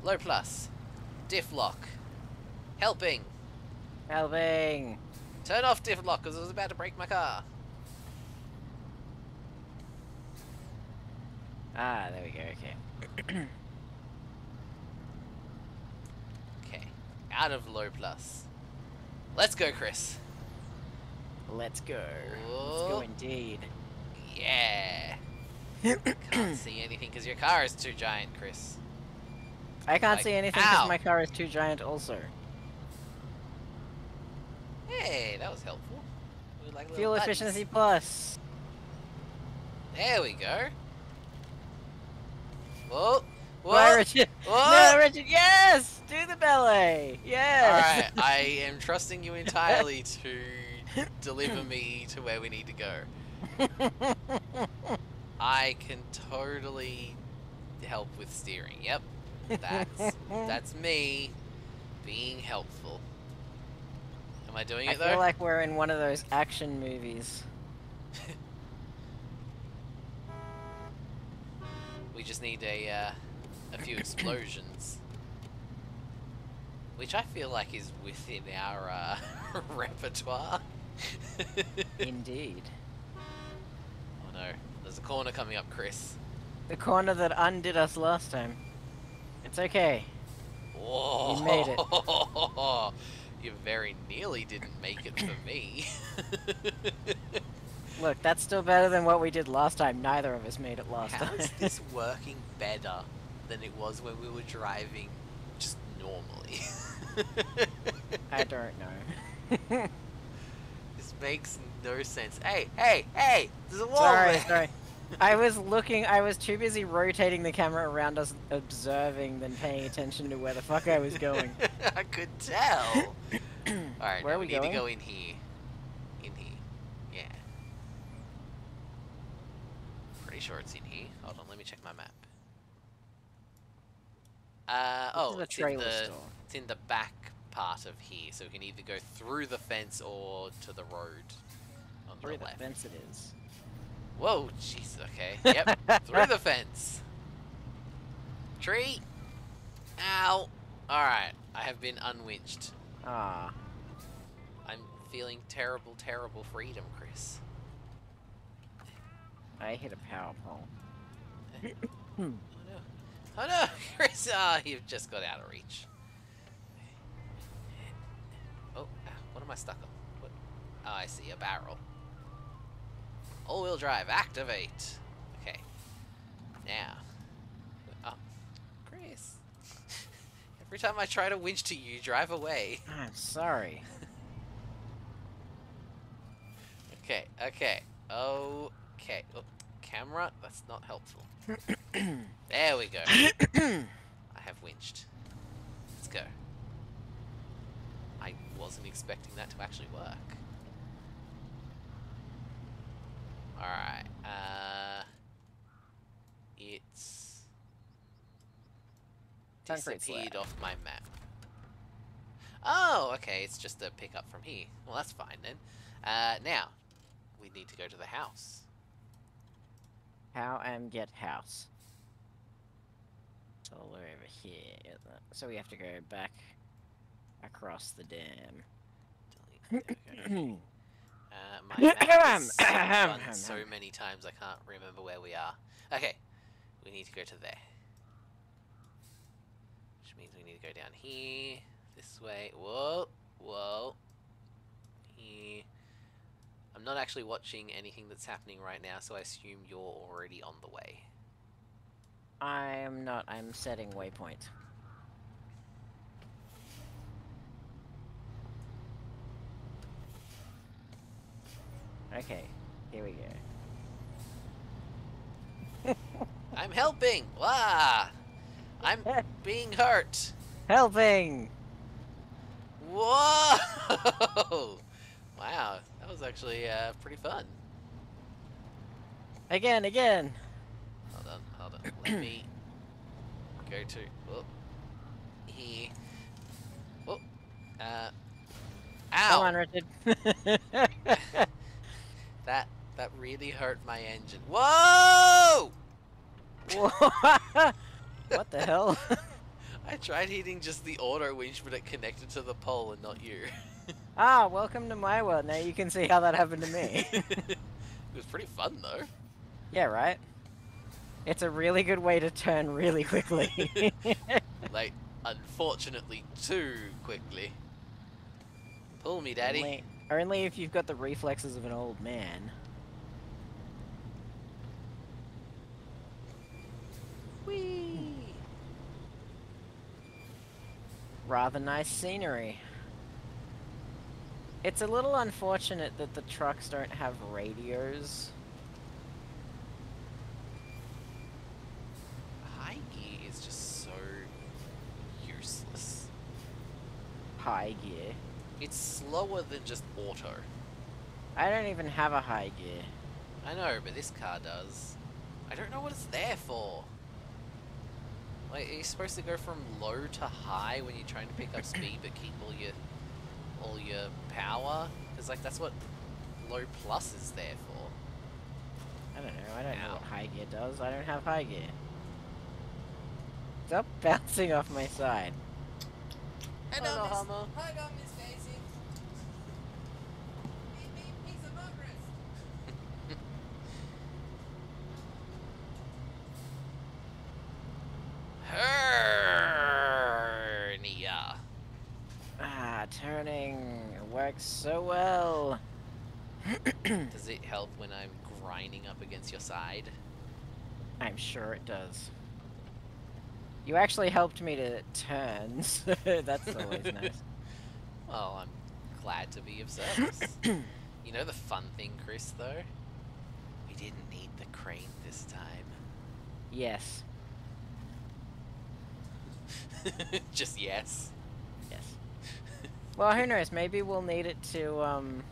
Low plus. Diff lock. Helping. Helping! Turn off diff lock because I was about to break my car. Ah, there we go, okay. Okay. Out of low plus. Let's go, Chris. Let's go. Let's go indeed. Yeah. Can't see anything because your car is too giant, Chris. I can't Like, see anything because my car is too giant also. Hey, that was helpful. We like Fuel buddies. efficiency plus. There we go. Whoa. Why, What? Richard? What? No, Richard, yes! Do the ballet! Yes! Alright, I am trusting you entirely to deliver me to where we need to go. I can totally help with steering. Yep. That's that's me being helpful. Am I doing I it feel like we're in one of those action movies. We just need a uh, a few explosions. Which I feel like is within our uh, repertoire. Indeed. Oh no, there's a corner coming up, Chris. The corner that undid us last time. It's okay. Whoa! made it. You very nearly didn't make it for me. Look, that's still better than what we did last time. Neither of us made it last How time. is this working better than it was when we were driving just normally? I don't know. this makes no sense. Hey, hey, hey! There's a wall sorry, there. sorry. I was looking, I was too busy rotating the camera around us, observing than paying attention to where the fuck I was going. I could tell. Alright, Where we, we need going? to go in here. In here. Yeah. Pretty sure it's in here. Hold on, let me check my map. Uh, oh, it's in, the, store. it's in the back part of here, so we can either go through the fence or to the road on Through the the left. fence it is. Whoa, jeez, okay. Yep, through the fence. Tree! Ow! Alright, I have been unwinched. Ah, I'm feeling terrible, terrible freedom, Chris. I hit a power pole. Oh no. Oh no, Chris! Ah, you've just got out of reach. Oh, ah, what am I stuck on? What? Oh, I see, a barrel. All-wheel drive, activate! Okay. Now. Oh, Chris. Every time I try to winch to you, drive away. I'm sorry. Okay, okay. Okay. Oh, camera, that's not helpful. there we go. I have winched. Let's go. I wasn't expecting that to actually work. Alright, uh... It's... Disappeared off my map. Oh, okay, it's just a pickup from here. Well, that's fine then. Uh, now, we need to go to the house. How am get house? It's all over here. So we have to go back across the dam. Delete. There we go. Uh, my map is so many times I can't remember where we are. Okay, we need to go to there. Which means we need to go down here, this way. Whoa, whoa. Here. I'm not actually watching anything that's happening right now, so I assume you're already on the way. I am not. I'm setting waypoint. Okay, here we go. I'm helping! Wah! I'm being hurt! Helping! Whoa! Wow, was actually uh, pretty fun. Again, again! Hold on, hold on. Let me go to oh, here. Oh, uh, Come ow! on, Richard. That that really hurt my engine. Whoa! what the hell? I tried hitting just the auto winch, but it connected to the pole and not you. Ah, welcome to my world. Now you can see how that happened to me. it was pretty fun though. yeah, right? It's a really good way to turn really quickly. Like, unfortunately, too quickly. Pull me, daddy. Only, only if you've got the reflexes of an old man. Whee! Rather nice scenery. It's a little unfortunate that the trucks don't have radios. High gear is just so useless. High gear? It's slower than just auto. I don't even have a high gear. I know, but this car does. I don't know what it's there for. Like, are you supposed to go from low to high when you're trying to pick up speed but keep all your, all your power? Because like that's what low plus is there for. I don't know. I don't know what high gear does. I don't have high gear. Stop bouncing off my side. Hello, Hummer. Hi, down, Miss Daisy. Beep, beep, piece of progress. Hernia. Ah, turning works so well. Does it help when I'm grinding up against your side? I'm sure it does. You actually helped me to turn, so that's always nice. Well, I'm glad to be of service. you know the fun thing, Chris, though? We didn't need the crane this time. Yes, Just yes. yes. Well, who knows? Maybe we'll need it to um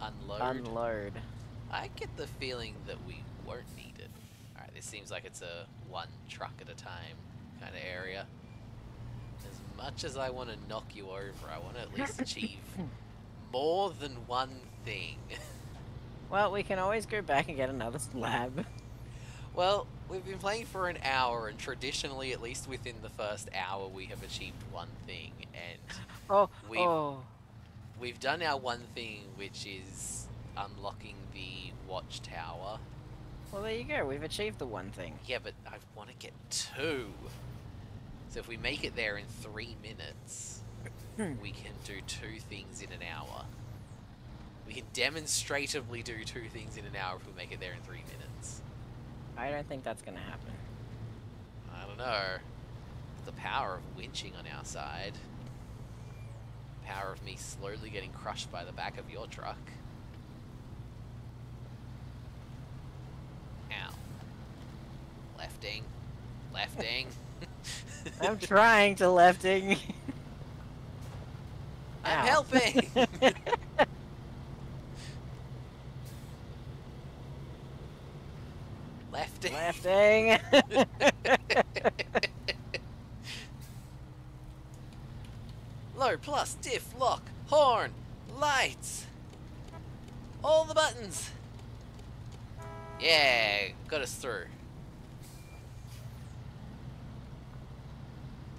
Unload. unload. I get the feeling that we weren't needed. Alright, this seems like it's a one truck at a time kind of area. As much as I want to knock you over, I want to at least achieve more than one thing. Well, we can always go back and get another slab. Well, we've been playing for an hour, and traditionally, at least within the first hour, we have achieved one thing, and Oh, We've- oh. we've done our one thing, which is unlocking the watchtower. Well, there you go. We've achieved the one thing. Yeah, but I want to get two. So if we make it there in three minutes, hmm. we can do two things in an hour. We can demonstratively do two things in an hour if we make it there in three minutes. I don't think that's gonna happen. I don't know. The power of winching on our side. Power of me slowly getting crushed by the back of your truck. Ow. Lefting. Lefting. I'm trying to lefting. I'm helping! Lefting. lefting. Low plus diff lock horn lights. All the buttons. Yeah, got us through.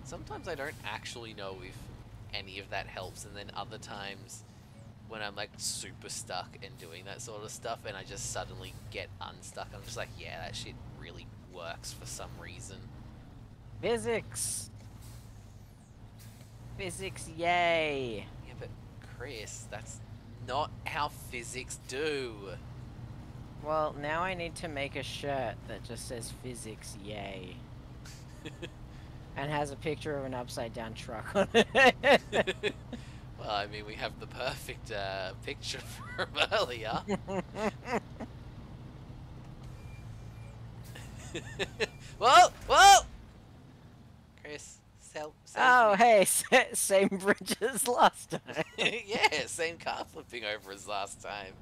Sometimes I don't actually know if any of that helps, and then other times when I'm like super stuck and doing that sort of stuff, and I just suddenly get unstuck, I'm just like, yeah, that shit really works for some reason. Physics. Physics, yay. Yeah, but Chris, that's not how physics do. Well, now I need to make a shirt that just says physics, yay. and has a picture of an upside down truck on it. well, I mean, we have the perfect uh, picture from earlier. whoa, whoa! Chris, sell. oh, hey, same bridge as last time. yeah, same car flipping over as last time.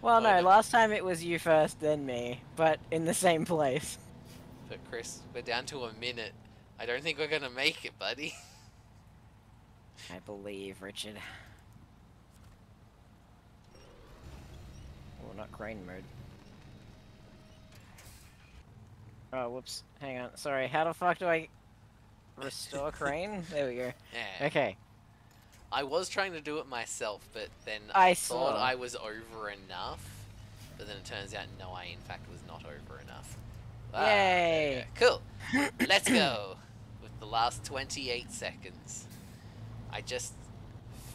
Well, no, no. last time it was you first, then me, but in the same place. But Chris, we're down to a minute. I don't think we're gonna make it, buddy. I believe, Richard. Well, not crane mode. Oh, whoops. Hang on. Sorry, how the fuck do I restore crane? There we go. Yeah. Okay. I was trying to do it myself, but then I thought saw. I was over enough. But then it turns out, no, I in fact was not over enough. Ah, Yay. Cool. Let's go with the last 28 seconds. I just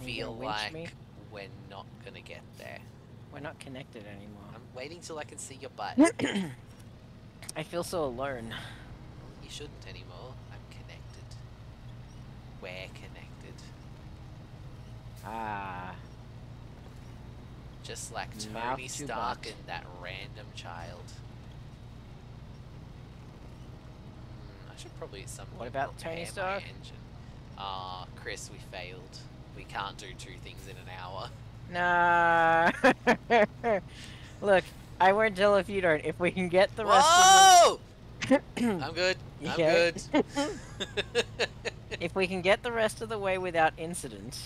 feel like me? we're not gonna get there. We're not connected anymore. I'm waiting till I can see your butt. I feel so alone. you shouldn't anymore. We're connected. Ah. Just like Tony to Stark and that random child. Mm, I should probably at some What about Tony Stark? Ah, Chris, we failed. we can't do two things in an hour. No. Look, I won't tell if you don't. If we can get the rest Whoa! of I'm good. I'm good. if we can get the rest of the way without incident,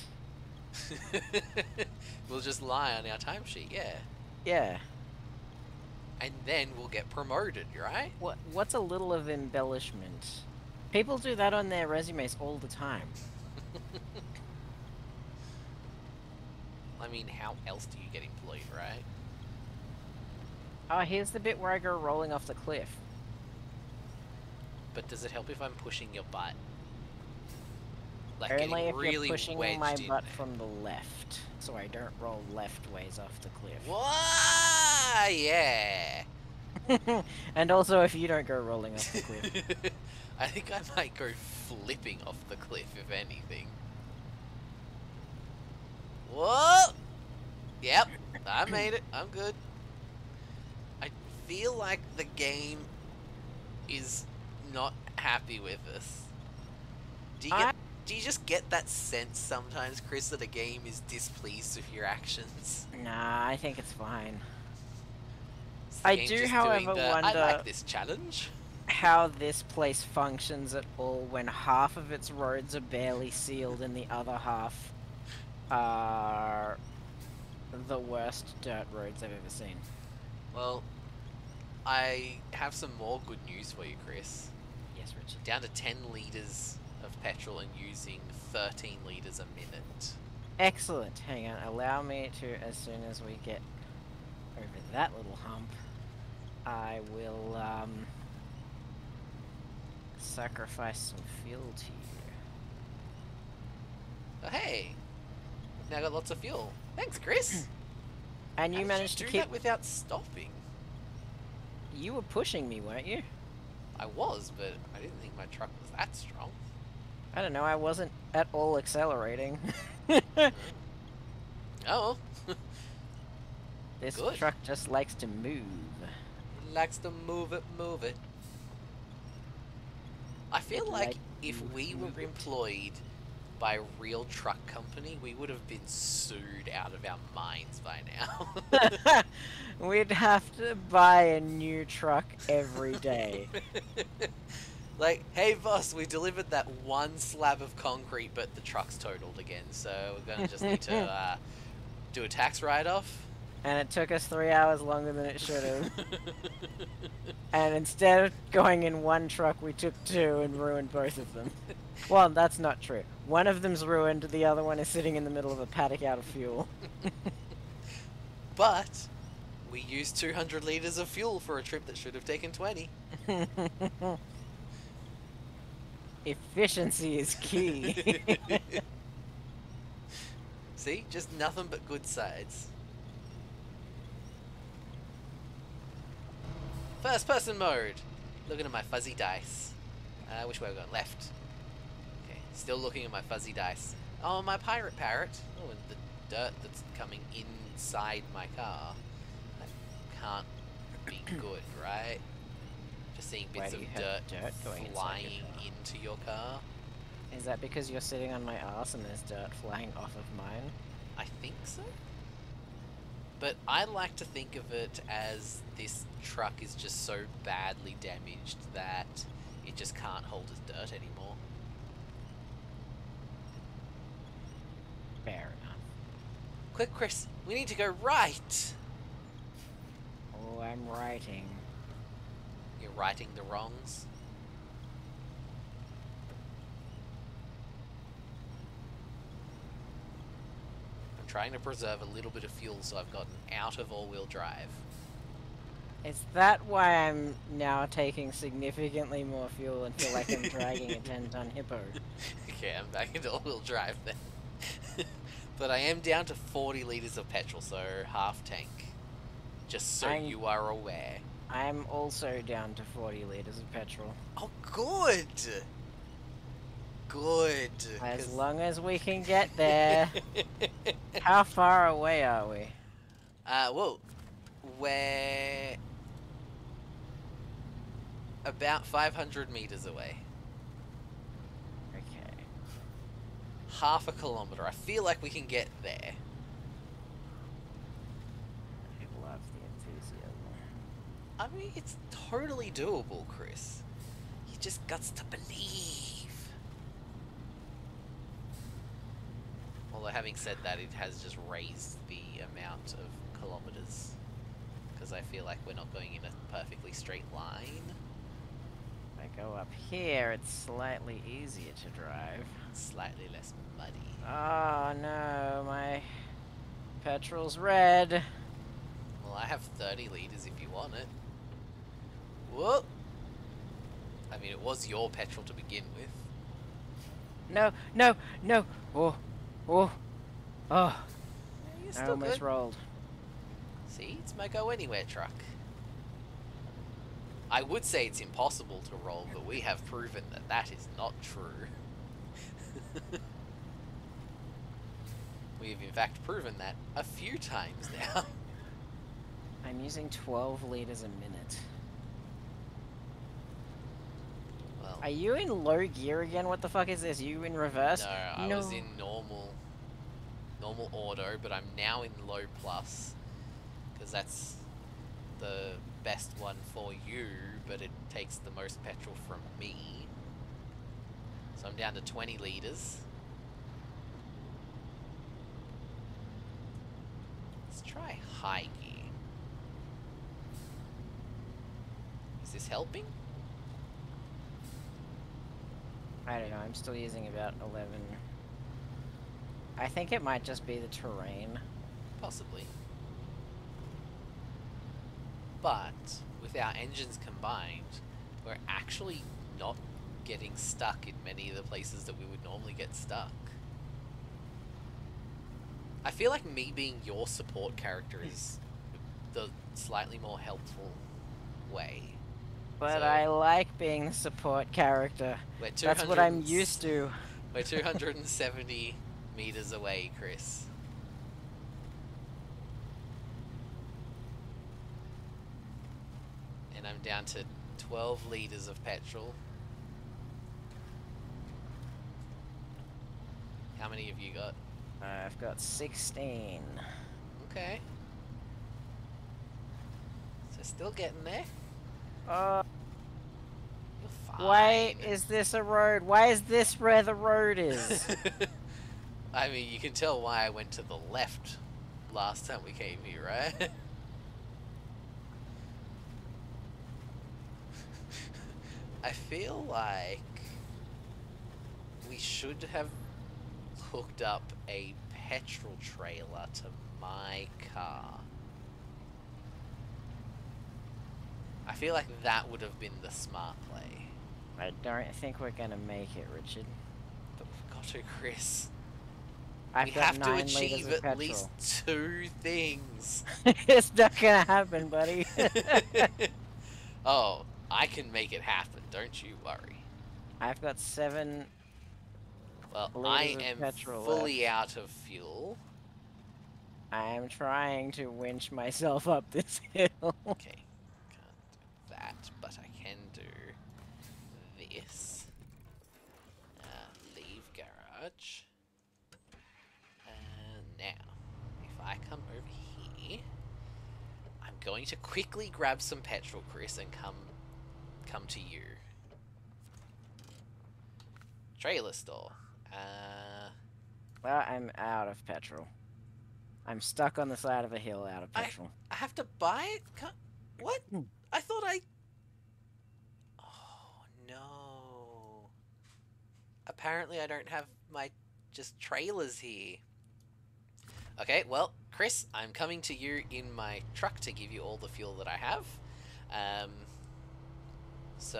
we'll just lie on our timesheet, yeah. yeah. And then we'll get promoted, right? What what's a little of embellishment? People do that on their resumes all the time. I mean, how else do you get employed, right? Oh, here's the bit where I go rolling off the cliff. But does it help if I'm pushing your butt? Like getting if really you're pushing my butt there. from the left, so I don't roll left ways off the cliff. Why? Yeah. and also if you don't go rolling off the cliff. I think I might go flipping off the cliff, if anything. Whoa! Yep, I made it. I'm good. I feel like the game is not happy with us. Do you I- get? Do you just get that sense sometimes, Chris, that a game is displeased with your actions? Nah, I think it's fine. I do, however, the, I wonder- like this challenge. How this place functions at all when half of its roads are barely sealed and the other half are the worst dirt roads I've ever seen. Well, I have some more good news for you, Chris. Yes, Richard. Down to 10 litres of petrol and using 13 litres a minute. Excellent. Hang on. Allow me to, as soon as we get over that little hump, I will um, sacrifice some fuel to you. Oh, hey! Now got lots of fuel. Thanks, Chris! And How you did managed do to keep. that without stopping. You were pushing me, weren't you? I was, but I didn't think my truck was that strong. I don't know. I wasn't at all accelerating. Oh, this Good. truck just likes to move. he likes to move it, move it. I feel It like like if we were employed by a real truck company, we would have been sued out of our minds by now. We'd have to buy a new truck every day. Like, hey boss, we delivered that one slab of concrete, but the truck's totaled again, so we're gonna just need to uh, do a tax write-off. and it took us three hours longer than it should have. And instead of going in one truck, we took two and ruined both of them. Well, that's not true. One of them's ruined, the other one is sitting in the middle of a paddock out of fuel. but we used 200 liters of fuel for a trip that should have taken 20. Efficiency is key. See, just nothing but good sides. First person mode. Looking at my fuzzy dice. Uh, which way we're going? Left. Okay, still looking at my fuzzy dice. Oh, my pirate parrot. Oh, and the dirt that's coming inside my car. That can't be good, right? Just seeing bits of dirt, dirt inside your flying into your car. is that because you're sitting on my ass and there's dirt flying off of mine? I think so. But I like to think of it as this truck is just so badly damaged that it just can't hold its dirt anymore. Fair enough. Quick, Chris, we need to go right. Oh, I'm writing. You're righting the wrongs. I'm trying to preserve a little bit of fuel so I've gotten out of all-wheel drive. Is that why I'm now taking significantly more fuel and feel like I'm dragging a 10 ton hippo? okay, I'm back into all-wheel drive then. but I am down to 40 liters of petrol, so half tank. Just so I'm- you are aware. I'm also down to 40 litres of petrol. Oh, good. Good. As 'cause- long as we can get there. How far away are we? uh, whoa, we're about 500 meters away. Okay. half a kilometer. I feel like we can get there. I love the enthusiasm. I mean, it's totally doable, Chris. You just got to believe. Although, having said that, it has just raised the amount of kilometers. Because I feel like we're not going in a perfectly straight line. If I go up here, it's slightly easier to drive. Slightly less muddy. Oh no, my petrol's red. Well, I have 30 liters if you want it. Whoop! I mean, it was your petrol to begin with. No, no, no. Oh, oh, oh. You're I almost good. rolled. See, it's my go anywhere truck. I would say it's impossible to roll, but we have proven that that is not true. we have in fact proven that a few times now. I'm using 12 liters a minute. Well, Are you in low gear again? What the fuck is this? you in reverse? no, I was in normal, normal auto, but I'm now in low plus because that's the best one for you, but it takes the most petrol from me. So I'm down to 20 liters. Let's try high gear. Is this helping? I don't know, I'm still using about 11. I think it might just be the terrain. Possibly. But with our engines combined, we're actually not getting stuck in many of the places that we would normally get stuck. I feel like me being your support character is the slightly more helpful way. But So- I like being the support character. That's what I'm used to. We're 270 meters away, Chris. And I'm down to 12 liters of petrol. How many have you got? I've got 16. Okay. So still getting there. Uh, fine. why is this a road? Why is this where the road is? I mean, you can tell why I went to the left last time we came here, right? I feel like we should have hooked up a petrol trailer to my car. I feel like that would have been the smart play. I don't think we're gonna make it, Richard. But we've got to, Chris. I've we have to achieve at petrol. least two things. it's not gonna happen, buddy. oh, I can make it happen, don't you worry. I've got seven. Well, I am fully out of fuel. I am trying to winch myself up this hill. Okay, can't do that, but I can do this. Uh, leave garage. And now, if I come over here, I'm going to quickly grab some petrol, Chris, and come come to you. Trailer store. Uh, well, I'm out of petrol. I'm stuck on the side of a hill out of petrol. I have to buy it? Ca- What? Hmm. I thought I. Oh no. Apparently, I don't have my just trailers here. Okay, well, Chris, I'm coming to you in my truck to give you all the fuel that I have. Um. So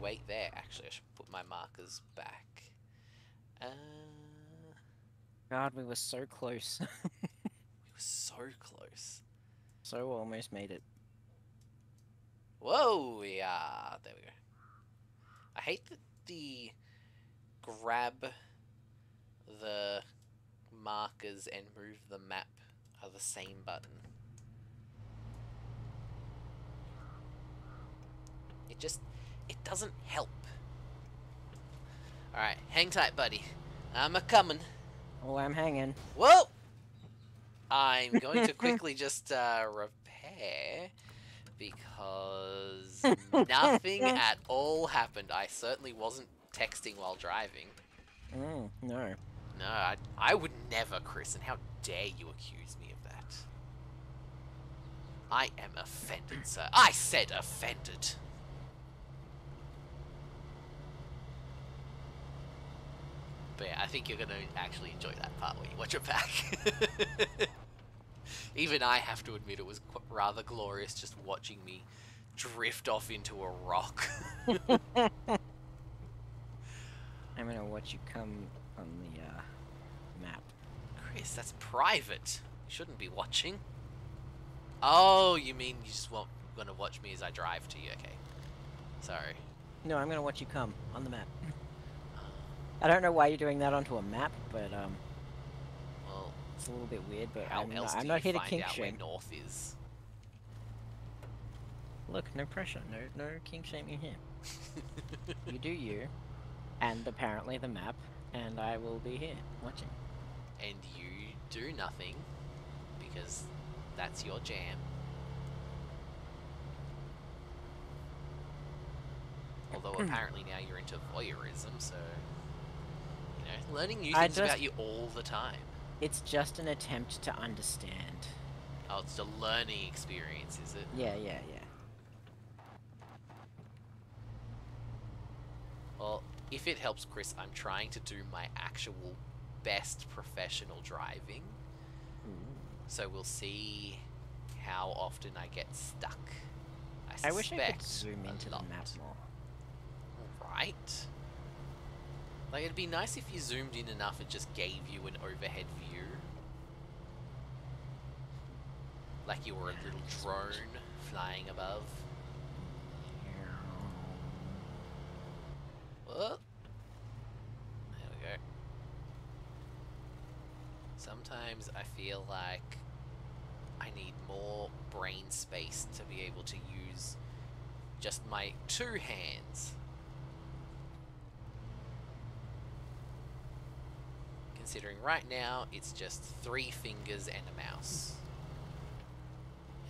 wait there. Actually, I should put my markers back. Uh, God, we were so close. we were so close. so almost made it. Whoa, yeah, there we go. I hate that the grab the markers and move the map are the same button. It just, it doesn't help. Alright, hang tight, buddy. I'm a coming. Oh, I'm hanging. Whoa! I'm going to quickly just uh, repair because nothing at all happened. I certainly wasn't texting while driving. Mm, no. No, I, I would never, Chris, and how dare you accuse me of that? I am offended, sir. I said offended. But yeah, I think you're going to actually enjoy that part when you watch it back. Even I have to admit it was rather glorious just watching me drift off into a rock. I'm gonna watch you come on the uh. Chris, that's private. You shouldn't be watching. Oh, you mean you just want gonna watch me as I drive to you? Okay. Sorry. No, I'm gonna watch you come on the map. I don't know why you're doing that onto a map, but um, Well, it's a little bit weird. But how I'm else not, I'm not you here to kink shame. north is? Look, no pressure, no no kink shaming here. you do you, and apparently the map, and I will be here watching. And you do nothing because that's your jam. Although apparently now you're into voyeurism, so you know, learning new things just- about you all the time. It's just an attempt to understand. Oh, it's a learning experience, is it? Yeah, yeah, yeah. Well, if it helps, Chris, I'm trying to do my actual best professional driving. So we'll see how often I get stuck. I, I wish I could zoom into the map more. Right? Like, it'd be nice if you zoomed in enough it just gave you an overhead view. Like you were a little drone flying above. Whoop. There we go. Sometimes I feel like more brain space to be able to use just my two hands. Considering right now it's just three fingers and a mouse.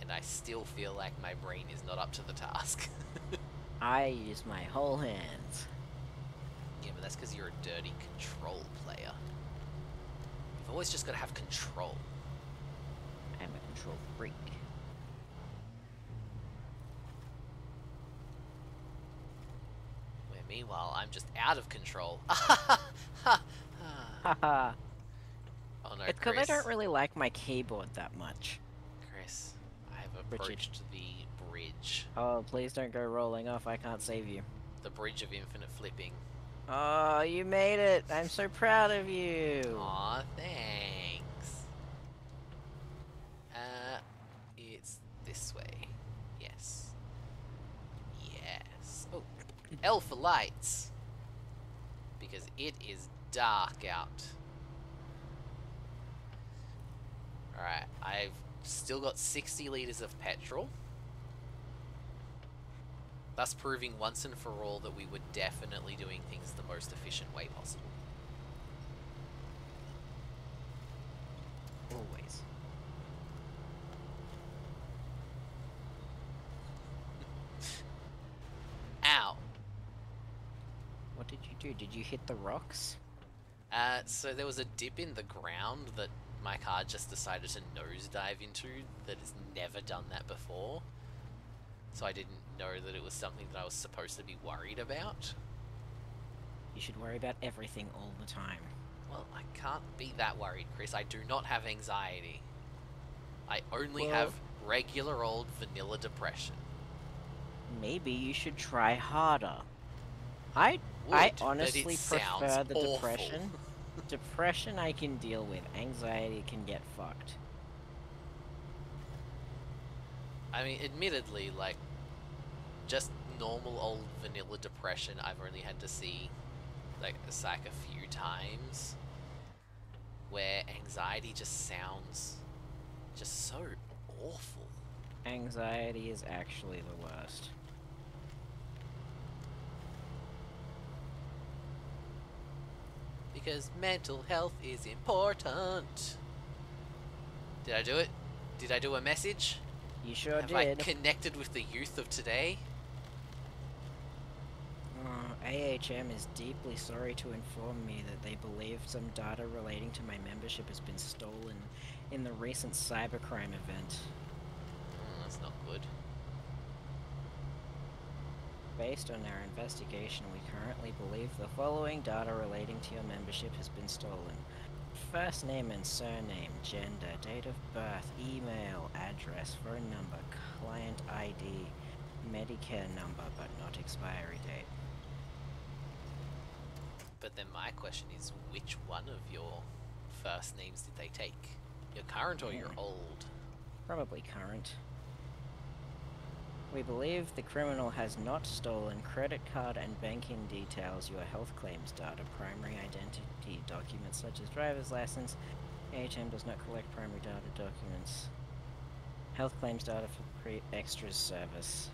And I still feel like my brain is not up to the task. I use my whole hands. Yeah, but that's because you're a dirty control player. You've always just got to have control. Control freak. Where meanwhile, I'm just out of control. oh no, it's because I don't really like my keyboard that much. Chris, I have Richard. approached the bridge. Oh, please don't go rolling off. I can't save you. The bridge of infinite flipping. Oh, you made it. I'm so proud of you. Aw, thanks. Uh, it's this way. Yes. Yes. For lights. Because it is dark out. Alright, I've still got 60 litres of petrol. Thus proving once and for all that we were definitely doing things the most efficient way possible. Always. Ow! What did you do? Did you hit the rocks? Uh, so there was a dip in the ground that my car just decided to nosedive into that has never done that before. So I didn't know that it was something that I was supposed to be worried about. You should worry about everything all the time. Well, I can't be that worried, Chris. I do not have anxiety. I only Well- have regular old vanilla depression. Maybe you should try harder. I I honestly prefer the awful. depression. depression I can deal with. Anxiety can get fucked. I mean, admittedly, like, just normal old vanilla depression, I've only had to see, like, a psych a few times. Where anxiety just sounds just so awful. Anxiety is actually the worst. Because mental health is important. Did I do it? Did I do a message? You sure Have I connected with the youth of today? Uh, AHM is deeply sorry to inform me that they believe some data relating to my membership has been stolen in the recent cybercrime event. Oh, that's not good. Based on our investigation, we currently believe the following data relating to your membership has been stolen. First name and surname, gender, date of birth, email, address, phone number, client ID, Medicare number, but not expiry date. But then my question is, which one of your first names did they take? Your current or your Hmm. old? Probably current. We believe the criminal has not stolen credit card and banking details, your health claims data, primary identity documents such as driver's license. AHM does not collect primary data documents. Health claims data for pre extras service.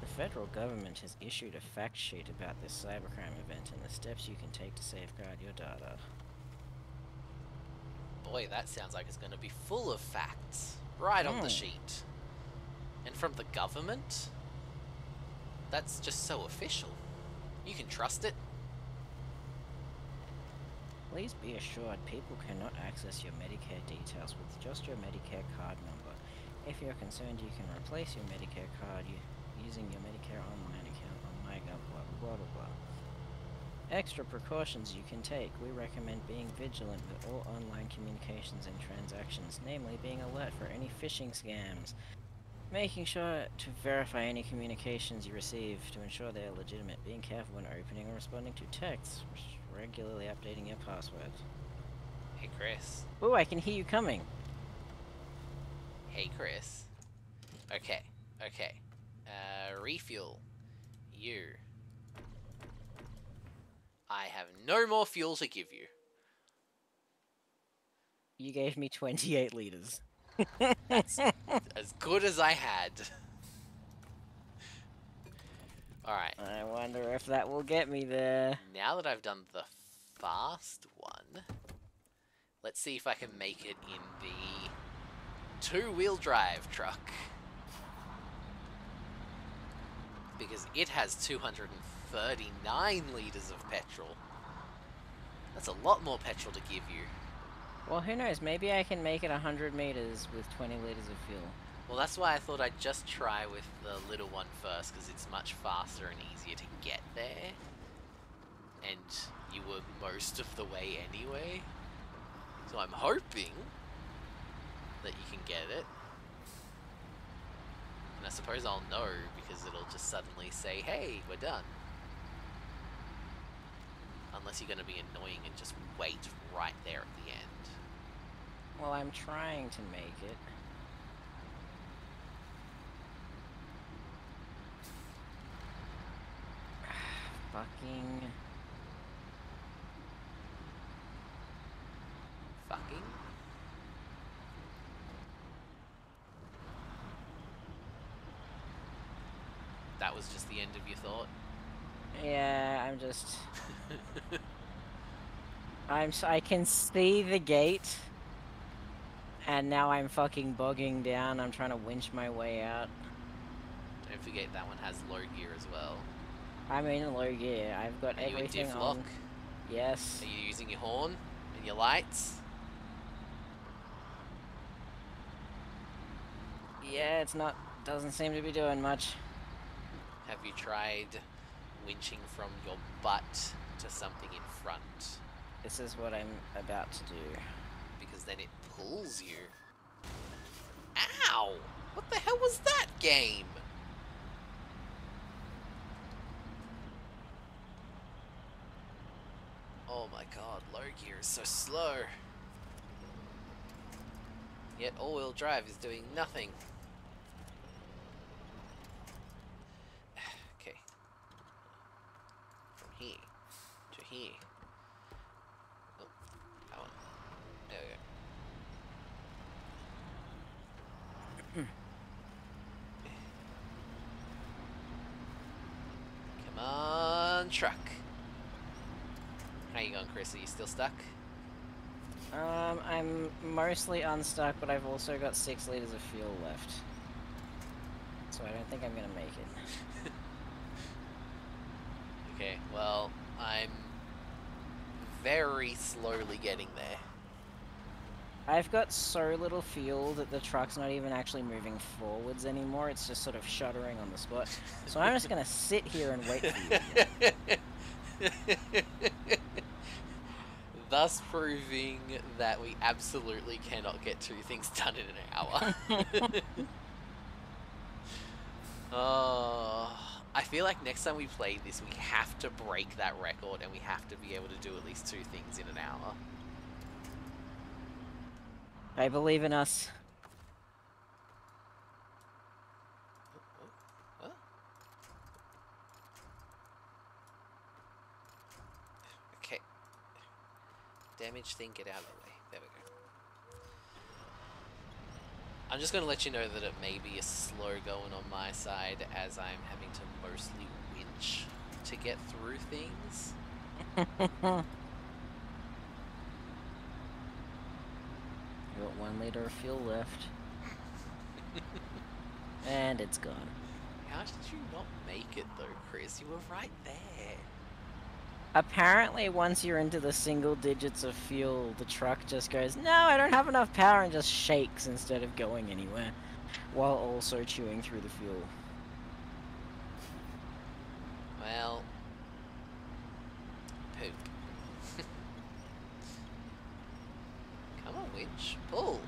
The federal government has issued a fact sheet about this cybercrime event and the steps you can take to safeguard your data. Boy, that sounds like it's going to be full of facts. Right on the Hmm. sheet. And from the government? That's just so official. You can trust it. Please be assured people cannot access your Medicare details with just your Medicare card number. If you're concerned, you can replace your Medicare card using your Medicare online account on MyGov, blah blah blah blah. Extra precautions you can take. We recommend being vigilant with all online communications and transactions, namely being alert for any phishing scams. Making sure to verify any communications you receive to ensure they are legitimate. Being careful when opening or responding to texts. Regularly updating your password. Hey, Chris. Ooh, I can hear you coming. Hey, Chris. Okay, okay. Uh, refuel. You. I have no more fuel to give you. You gave me 28 liters. That's as good as I had. Alright, I wonder if that will get me there. now that I've done the fast one, let's see if I can make it in the two-wheel drive truck. Because it has 239 litres of petrol. That's a lot more petrol to give you. Well, who knows? Maybe I can make it 100 meters with 20 liters of fuel. Well, that's why I thought I'd just try with the little one first, because it's much faster and easier to get there. And you were most of the way anyway. So I'm hoping that you can get it. And I suppose I'll know, because it'll just suddenly say, hey, we're done. Unless you're going to be annoying and just wait right there at the end. Well, I'm trying to make it. Fucking. Fucking. That was just the end of your thought. Yeah, I'm just. I'm. s- I can see the gate. And now I'm fucking bogging down. I'm trying to winch my way out. Don't forget that one has low gear as well. I'm in low gear. I've got Are you in everything lock? on. Yes. Are you using your horn and your lights? Yeah, it's not. Doesn't seem to be doing much. Have you tried winching from your butt to something in front? This is what I'm about to do. Because then it pulls you. Ow! What the hell was that game? Oh my god, low gear is so slow. Yet all-wheel drive is doing nothing. okay. From here to here. Oh, that one. There we go. Come on, truck. How you going, Chris? Are you still stuck? Um, I'm mostly unstuck, but I've also got six liters of fuel left. So I don't think I'm gonna make it. Okay, well, I'm very slowly getting there. I've got so little fuel that the truck's not even actually moving forwards anymore. It's just sort of shuddering on the spot. So I'm just gonna sit here and wait for you. Thus proving that we absolutely cannot get two things done in an hour. oh, I feel like next time we play this, we have to break that record and we have to be able to do at least two things in an hour. I believe in us. Okay. Damaged thing, get out of the way. There we go. I'm just going to let you know that it may be a slow going on my side as I'm having to mostly winch to get through things. one liter of fuel left. and it's gone. How did you not make it though, Chris? You were right there. Apparently, once you're into the single digits of fuel, the truck just goes, No, I don't have enough power, and just shakes instead of going anywhere, while also chewing through the fuel. Well, poop. Come on, winch. Pull.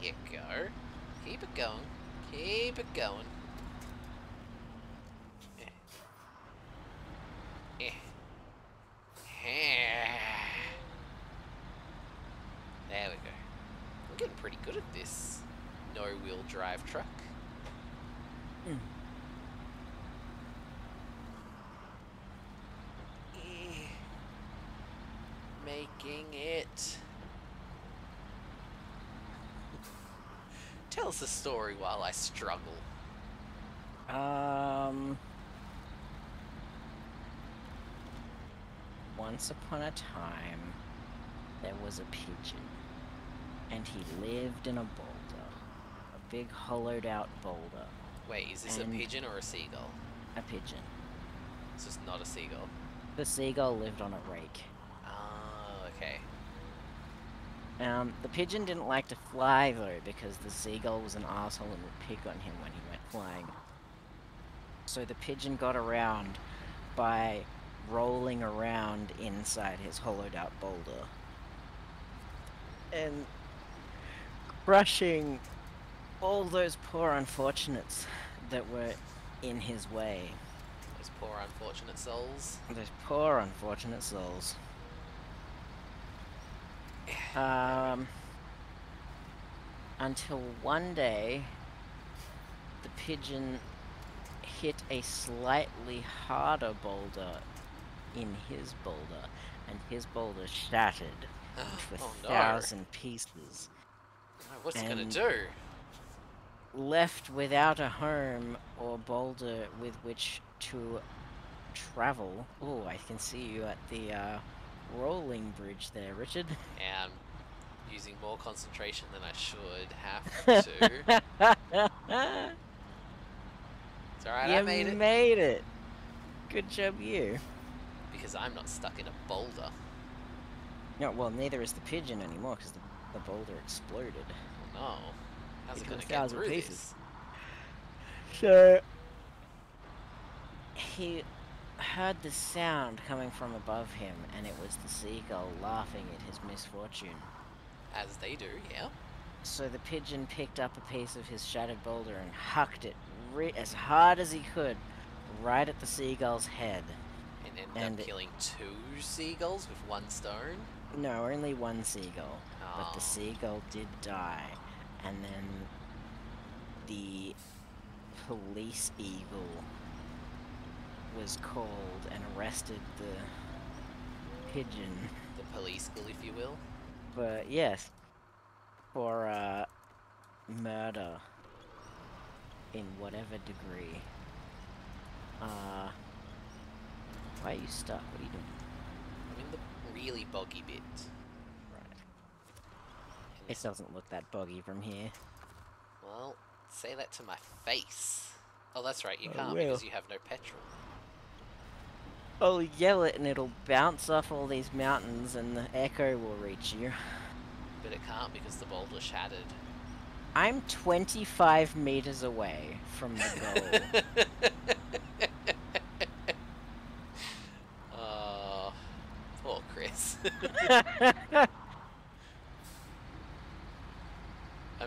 Here you go. Keep it going. Keep it going. Eh. Eh. Eh. There we go. I'm getting pretty good at this no-wheel drive truck. Mm. Eh. Making it. Tell us a story while I struggle. Um. Once upon a time, there was a pigeon, and he lived in a boulder, a big hollowed out boulder, Wait, is this a pigeon or a seagull? a pigeon. This is not a seagull. The seagull lived on a rake. Oh, okay. Um, the pigeon didn't like to fly though because the seagull was an asshole and would pick on him when he went flying. So the pigeon got around by rolling around inside his hollowed out boulder and crushing all those poor unfortunates that were in his way. Those poor unfortunate souls. Those poor unfortunate souls. Um, until one day, the pigeon hit a slightly harder boulder in his boulder, and his boulder shattered into a oh no. thousand pieces. What's it gonna do? Left without a home or boulder with which to travel. Oh, I can see you at the uh, rolling bridge there, Richard. Yeah, I'm using more concentration than I should have to. it's alright, I made it. made it. Good job, you. Because I'm not stuck in a boulder. No, well, neither is the pigeon anymore because the, the boulder exploded. Oh no. How's it Into a gonna get through pieces. this? So he heard the sound coming from above him, and it was the seagull laughing at his misfortune. As they do, yeah. So the pigeon picked up a piece of his shattered boulder and hucked it as hard as he could, right at the seagull's head. And ended And up killing two seagulls with one stone. No, only one seagull. But Oh. the ah. seagull did die, and then the police eagle was called and arrested the pigeon. The police school, if you will. But yes, for uh, murder in whatever degree. Uh, why are you stuck? What are you doing? I'm in the really boggy bit. Right. And It doesn't look that boggy from here. Well, say that to my face. Oh, that's right, you I can't will. because you have no petrol. I'll yell it and it'll bounce off all these mountains and the echo will reach you. But it can't because the boulder shattered. I'm 25 meters away from the goal. oh, poor Chris. I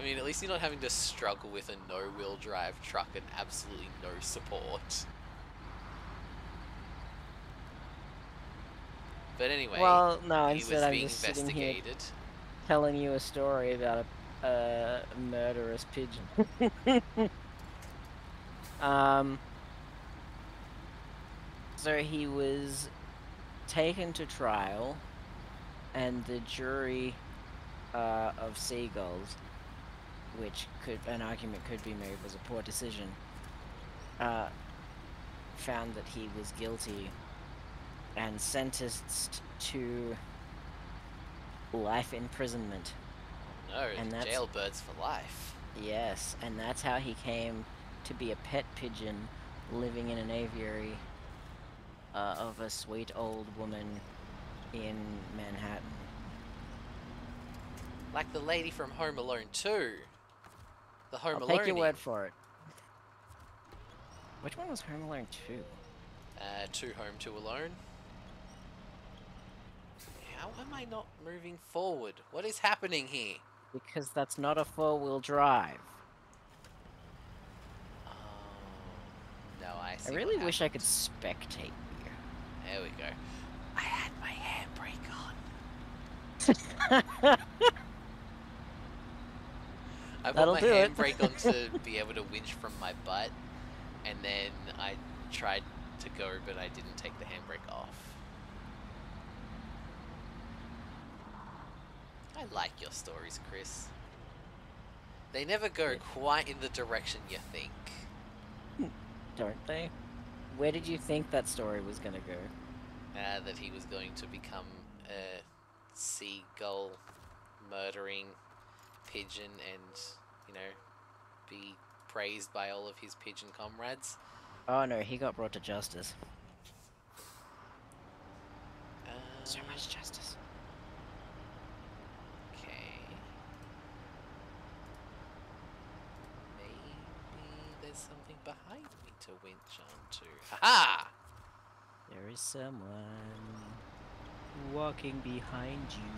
mean, at least you're not having to struggle with a no-wheel drive truck and absolutely no support. But anyway, well, no, he was instead I'm being just sitting here telling you a story about a, a murderous pigeon. um. So he was taken to trial, and the jury uh, of seagulls, which could an argument could be made was a poor decision, uh, found that he was guilty and sentenced to life imprisonment. No, and that's- jailbirds for life. Yes, and that's how he came to be a pet pigeon living in an aviary uh, of a sweet old woman in Manhattan. Like the lady from Home Alone 2. The Home Alone. take your word for it. Which one was Home Alone 2? Uh, two home, two alone. How am I not moving forward? What is happening here? Because that's not a four-wheel drive. Oh, no, I see. I really wish I could spectate you. There we go. I had my handbrake on. I put That'll my handbrake on to be able to winch from my butt, and then I tried to go, but I didn't take the handbrake off. I like your stories, Chris. They never go Yeah. quite in the direction you think. Don't they? Where did you think that story was gonna go? uh, that he was going to become a seagull murdering pigeon and, you know, be praised by all of his pigeon comrades. Oh no, he got brought to justice. Uh, So much justice. Okay. Maybe there's something behind me to winch onto. There is someone walking behind you.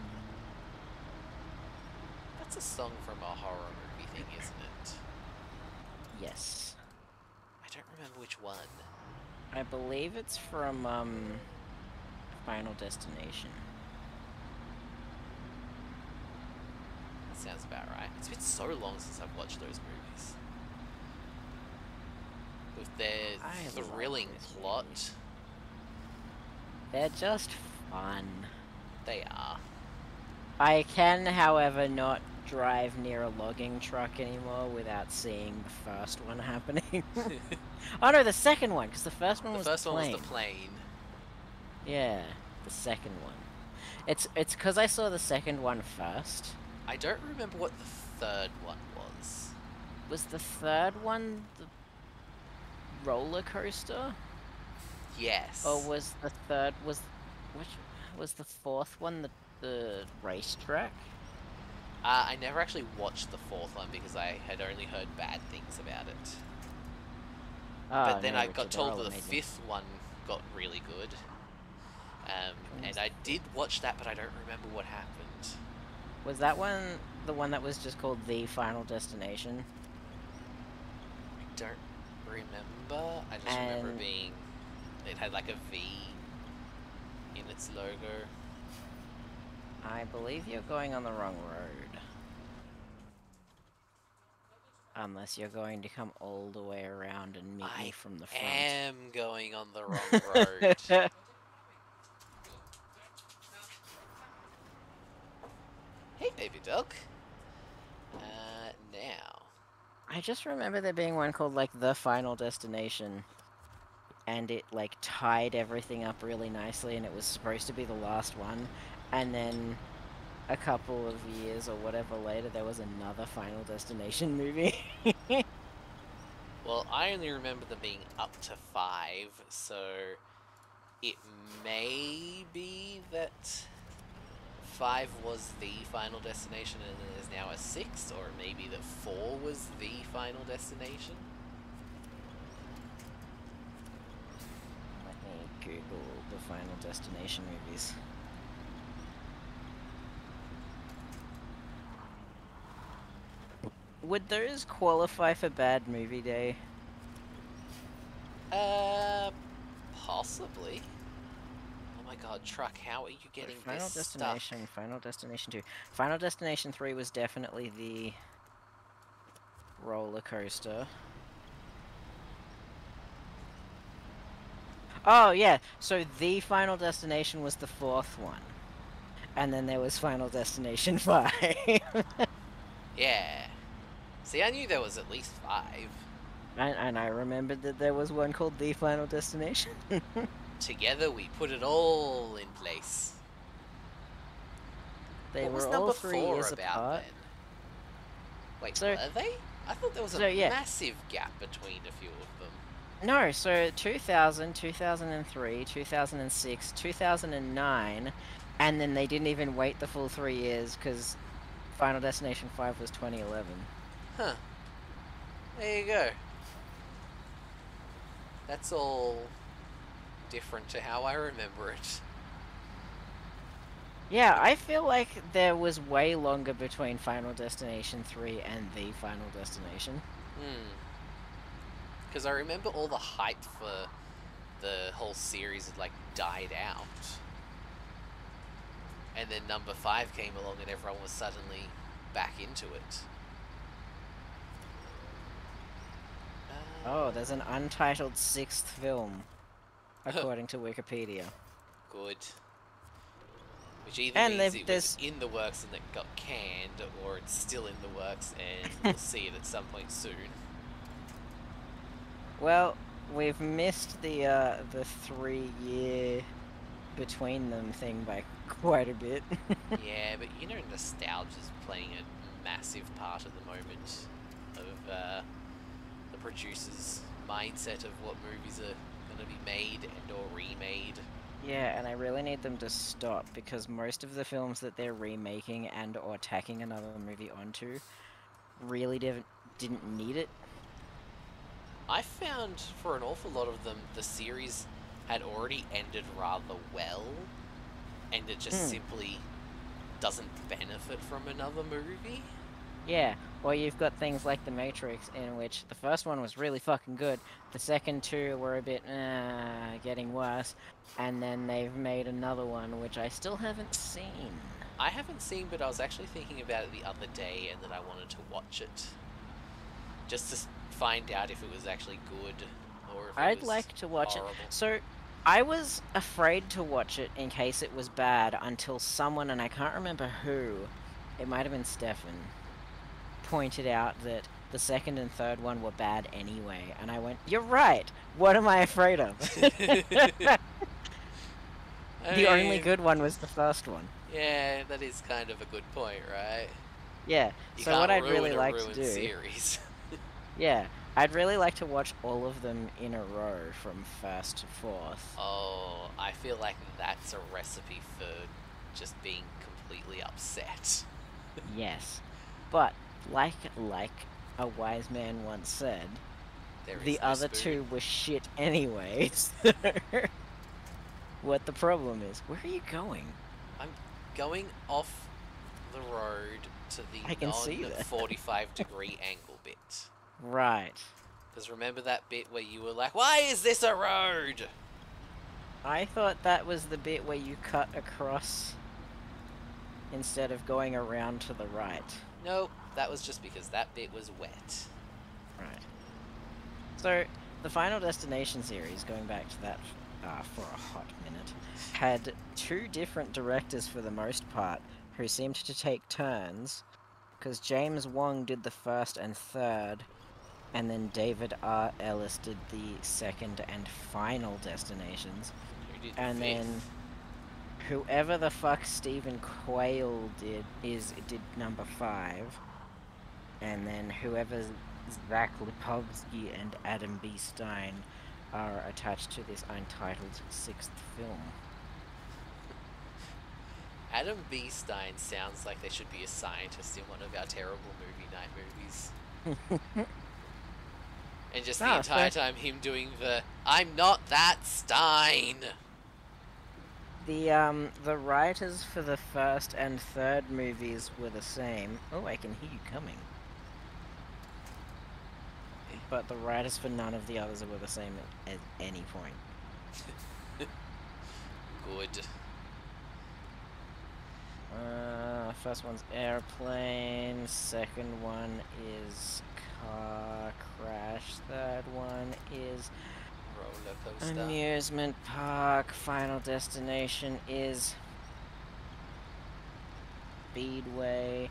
That's a song from a horror movie thing, isn't it? Yes. I don't remember which one. I believe it's from um Final Destination. That sounds about right. It's been so long since I've watched those movies. With their thrilling plot. They're just fun. they are. I can, however, not drive near a logging truck anymore without seeing the first one happening. oh no, the second one, because the first one the was first the one was the plane. Yeah, the second one. It's it's because I saw the second one first. I don't remember what the third one was. Was the third one the roller coaster, Yes. or was the third was which was the fourth one the the racetrack? Uh, I never actually watched the fourth one because I had only heard bad things about it. Oh, but then no, I got told that the amazing. fifth one got really good. Um, and I did watch that, but I don't remember what happened. Was that one the one that was just called the Final Destination? I don't remember. I just remember being. It had like a V in its logo. I believe you're going on the wrong road. Unless you're going to come all the way around and meet I me from the front. I am going on the wrong road. hey, baby duck. Uh, now. I just remember there being one called like the Final Destination, and it like tied everything up really nicely, and it was supposed to be the last one, and then a couple of years or whatever later, there was another Final Destination movie. Well, I only remember them being up to five, so it may be that five was the final destination and it is now a six, or maybe that four was the final destination. Let me Google the Final Destination movies. Would those qualify for bad movie day? Uh, possibly. Oh my god, truck! How are you getting Final this Destination, Final Destination 2. Final Destination 3 was definitely the roller coaster. Oh, yeah. So the Final Destination was the fourth one. And then there was Final Destination 5. Yeah. See, I knew there was at least five. and, and I remembered that there was one called The Final Destination. Together, we put it all in place. they what were was all number three four years about apart. then? Wait, So- were they? I thought there was a yeah. massive gap between a few of them. No, so 2000, 2003, 2006, 2009, and then they didn't even wait the full three years because Final Destination 5 was 2011. Huh. There you go. That's all different to how I remember it. Yeah, I feel like there was way longer between Final Destination 3 and the Final Destination. Hmm. Because I remember all the hype for the whole series had like died out. And then number five came along and everyone was suddenly back into it. Oh, there's an untitled sixth film, according to Wikipedia. good. Which either And means it was in the works and it got canned, or it's still in the works and we'll see it at some point soon. Well, we've missed the uh, the three year between them thing by quite a bit. yeah, but you know, nostalgia's playing a massive part at the moment of uh, the producer's mindset of what movies are going to be made and or remade. Yeah, and I really need them to stop because most of the films that they're remaking and or tacking another movie onto really didn't didn't need it. I found for an awful lot of them, the series had already ended rather well, and it just Hmm. simply doesn't benefit from another movie. Yeah, or you've got things like The Matrix in which the first one was really fucking good, the second two were a bit uh, getting worse, and then they've made another one which I still haven't seen. I haven't seen, but I was actually thinking about it the other day, and that I wanted to watch it, just to find out if it was actually good or if it I'd like to watch horrible. it. So, I was afraid to watch it in case it was bad until someone, and I can't remember who, it might have been Stefan, pointed out that the second and third one were bad anyway. And I went, You're right! What am I afraid of? The only good one was the first one. Yeah, that is kind of a good point, right? Yeah. You so what I'd really like to do, series. yeah, I'd really like to watch all of them in a row from first to fourth. Oh, I feel like that's a recipe for just being completely upset. Yes, but like like a wise man once said, There is the no other spoon. two were shit anyway. what the problem is? Where are you going? I'm going off the road to the I can non that. 45 degree angle bit. Right. Because remember that bit where you were like, why is this a road? I thought that was the bit where you cut across instead of going around to the right. Nope, that was just because that bit was wet. Right. So, the Final Destination series, going back to that uh, for a hot minute, had two different directors for the most part who seemed to take turns, because James Wong did the first and third, and then David R. Ellis did the second and final destinations, and fifth? then whoever the fuck Steven Quale did is did number five, and then whoever Zach Lipovsky and Adam B. Stein are attached to this untitled sixth film. Adam B. Stein sounds like they should be a scientist in one of our terrible movie night movies. And just the entire time him doing the I'm not that Stein. The um the writers for the first and third movies were the same. Oh, I can hear you coming. But the writers for none of the others were the same at, at any point. Good. Uh, first one's airplane. Second one is car crash. Third one is Roller coaster. amusement park. Final destination is Speedway.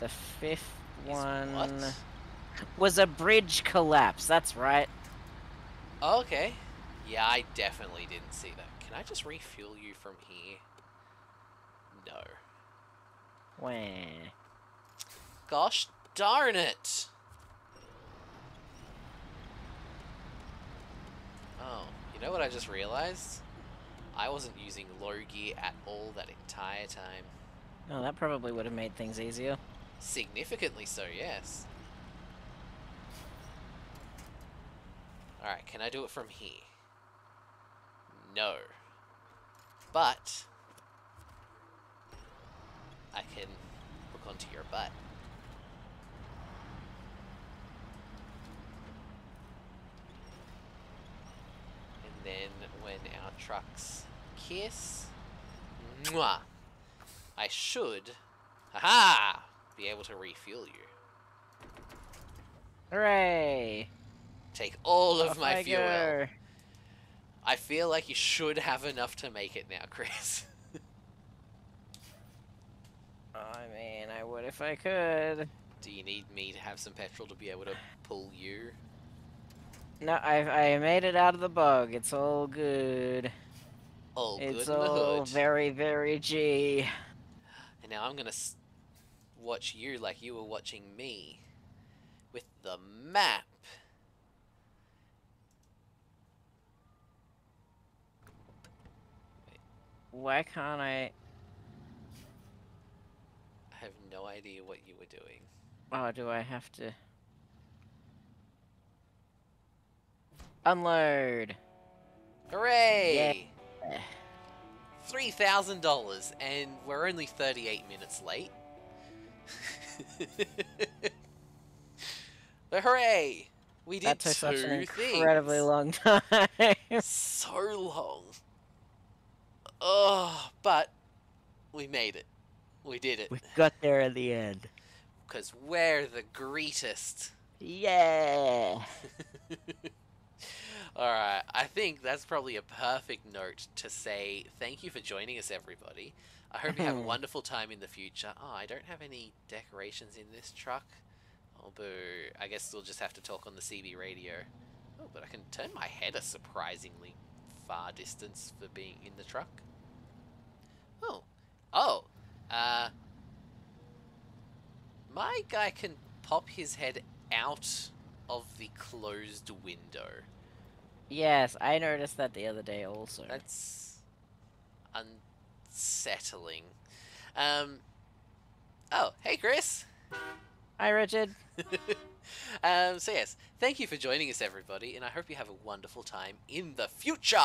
The fifth Is one what? Was a bridge collapse. That's right. Okay. Yeah, I definitely didn't see that. Can I just refuel you from here? No. Wah. Gosh darn it! Oh, you know what I just realized? I wasn't using low gear at all that entire time. Oh, that probably would have made things easier. Significantly so, yes. Alright, can I do it from here? No. But, I can hook onto your butt. And then when our trucks kiss, mwah, I should, haha, be able to refuel you. Hooray! Take all of my fuel. go. I feel like you should have enough to make it now, Chris. I mean, I would if I could. Do you need me to have some petrol to be able to pull you? No, I I made it out of the bug. It's all good. All good it's in the all hood. very very G. And now I'm gonna s- watch you like you were watching me with the map. Why can't I? I have no idea what you were doing. Oh, do I have to? Unload. Hooray! Three thousand dollars, and we're only thirty-eight minutes late. but hooray! We did That took such an incredibly things. long time. So long. Oh, but we made it. We did it. we got there in the end. Because we're the greatest. Yeah. Alright, I think that's probably a perfect note to say thank you for joining us, everybody. I hope you have a wonderful time in the future. Oh, I don't have any decorations in this truck. Oh, boo. I guess we'll just have to talk on the CB radio. Oh, but I can turn my head a surprisingly far distance for being in the truck. Oh. Oh. Uh. My guy can pop his head out of the closed window. Yes, I noticed that the other day also. That's unsettling. Um. Oh, hey, Chris. Hi, Richard. um, so yes, thank you for joining us, everybody, and I hope you have a wonderful time in the future.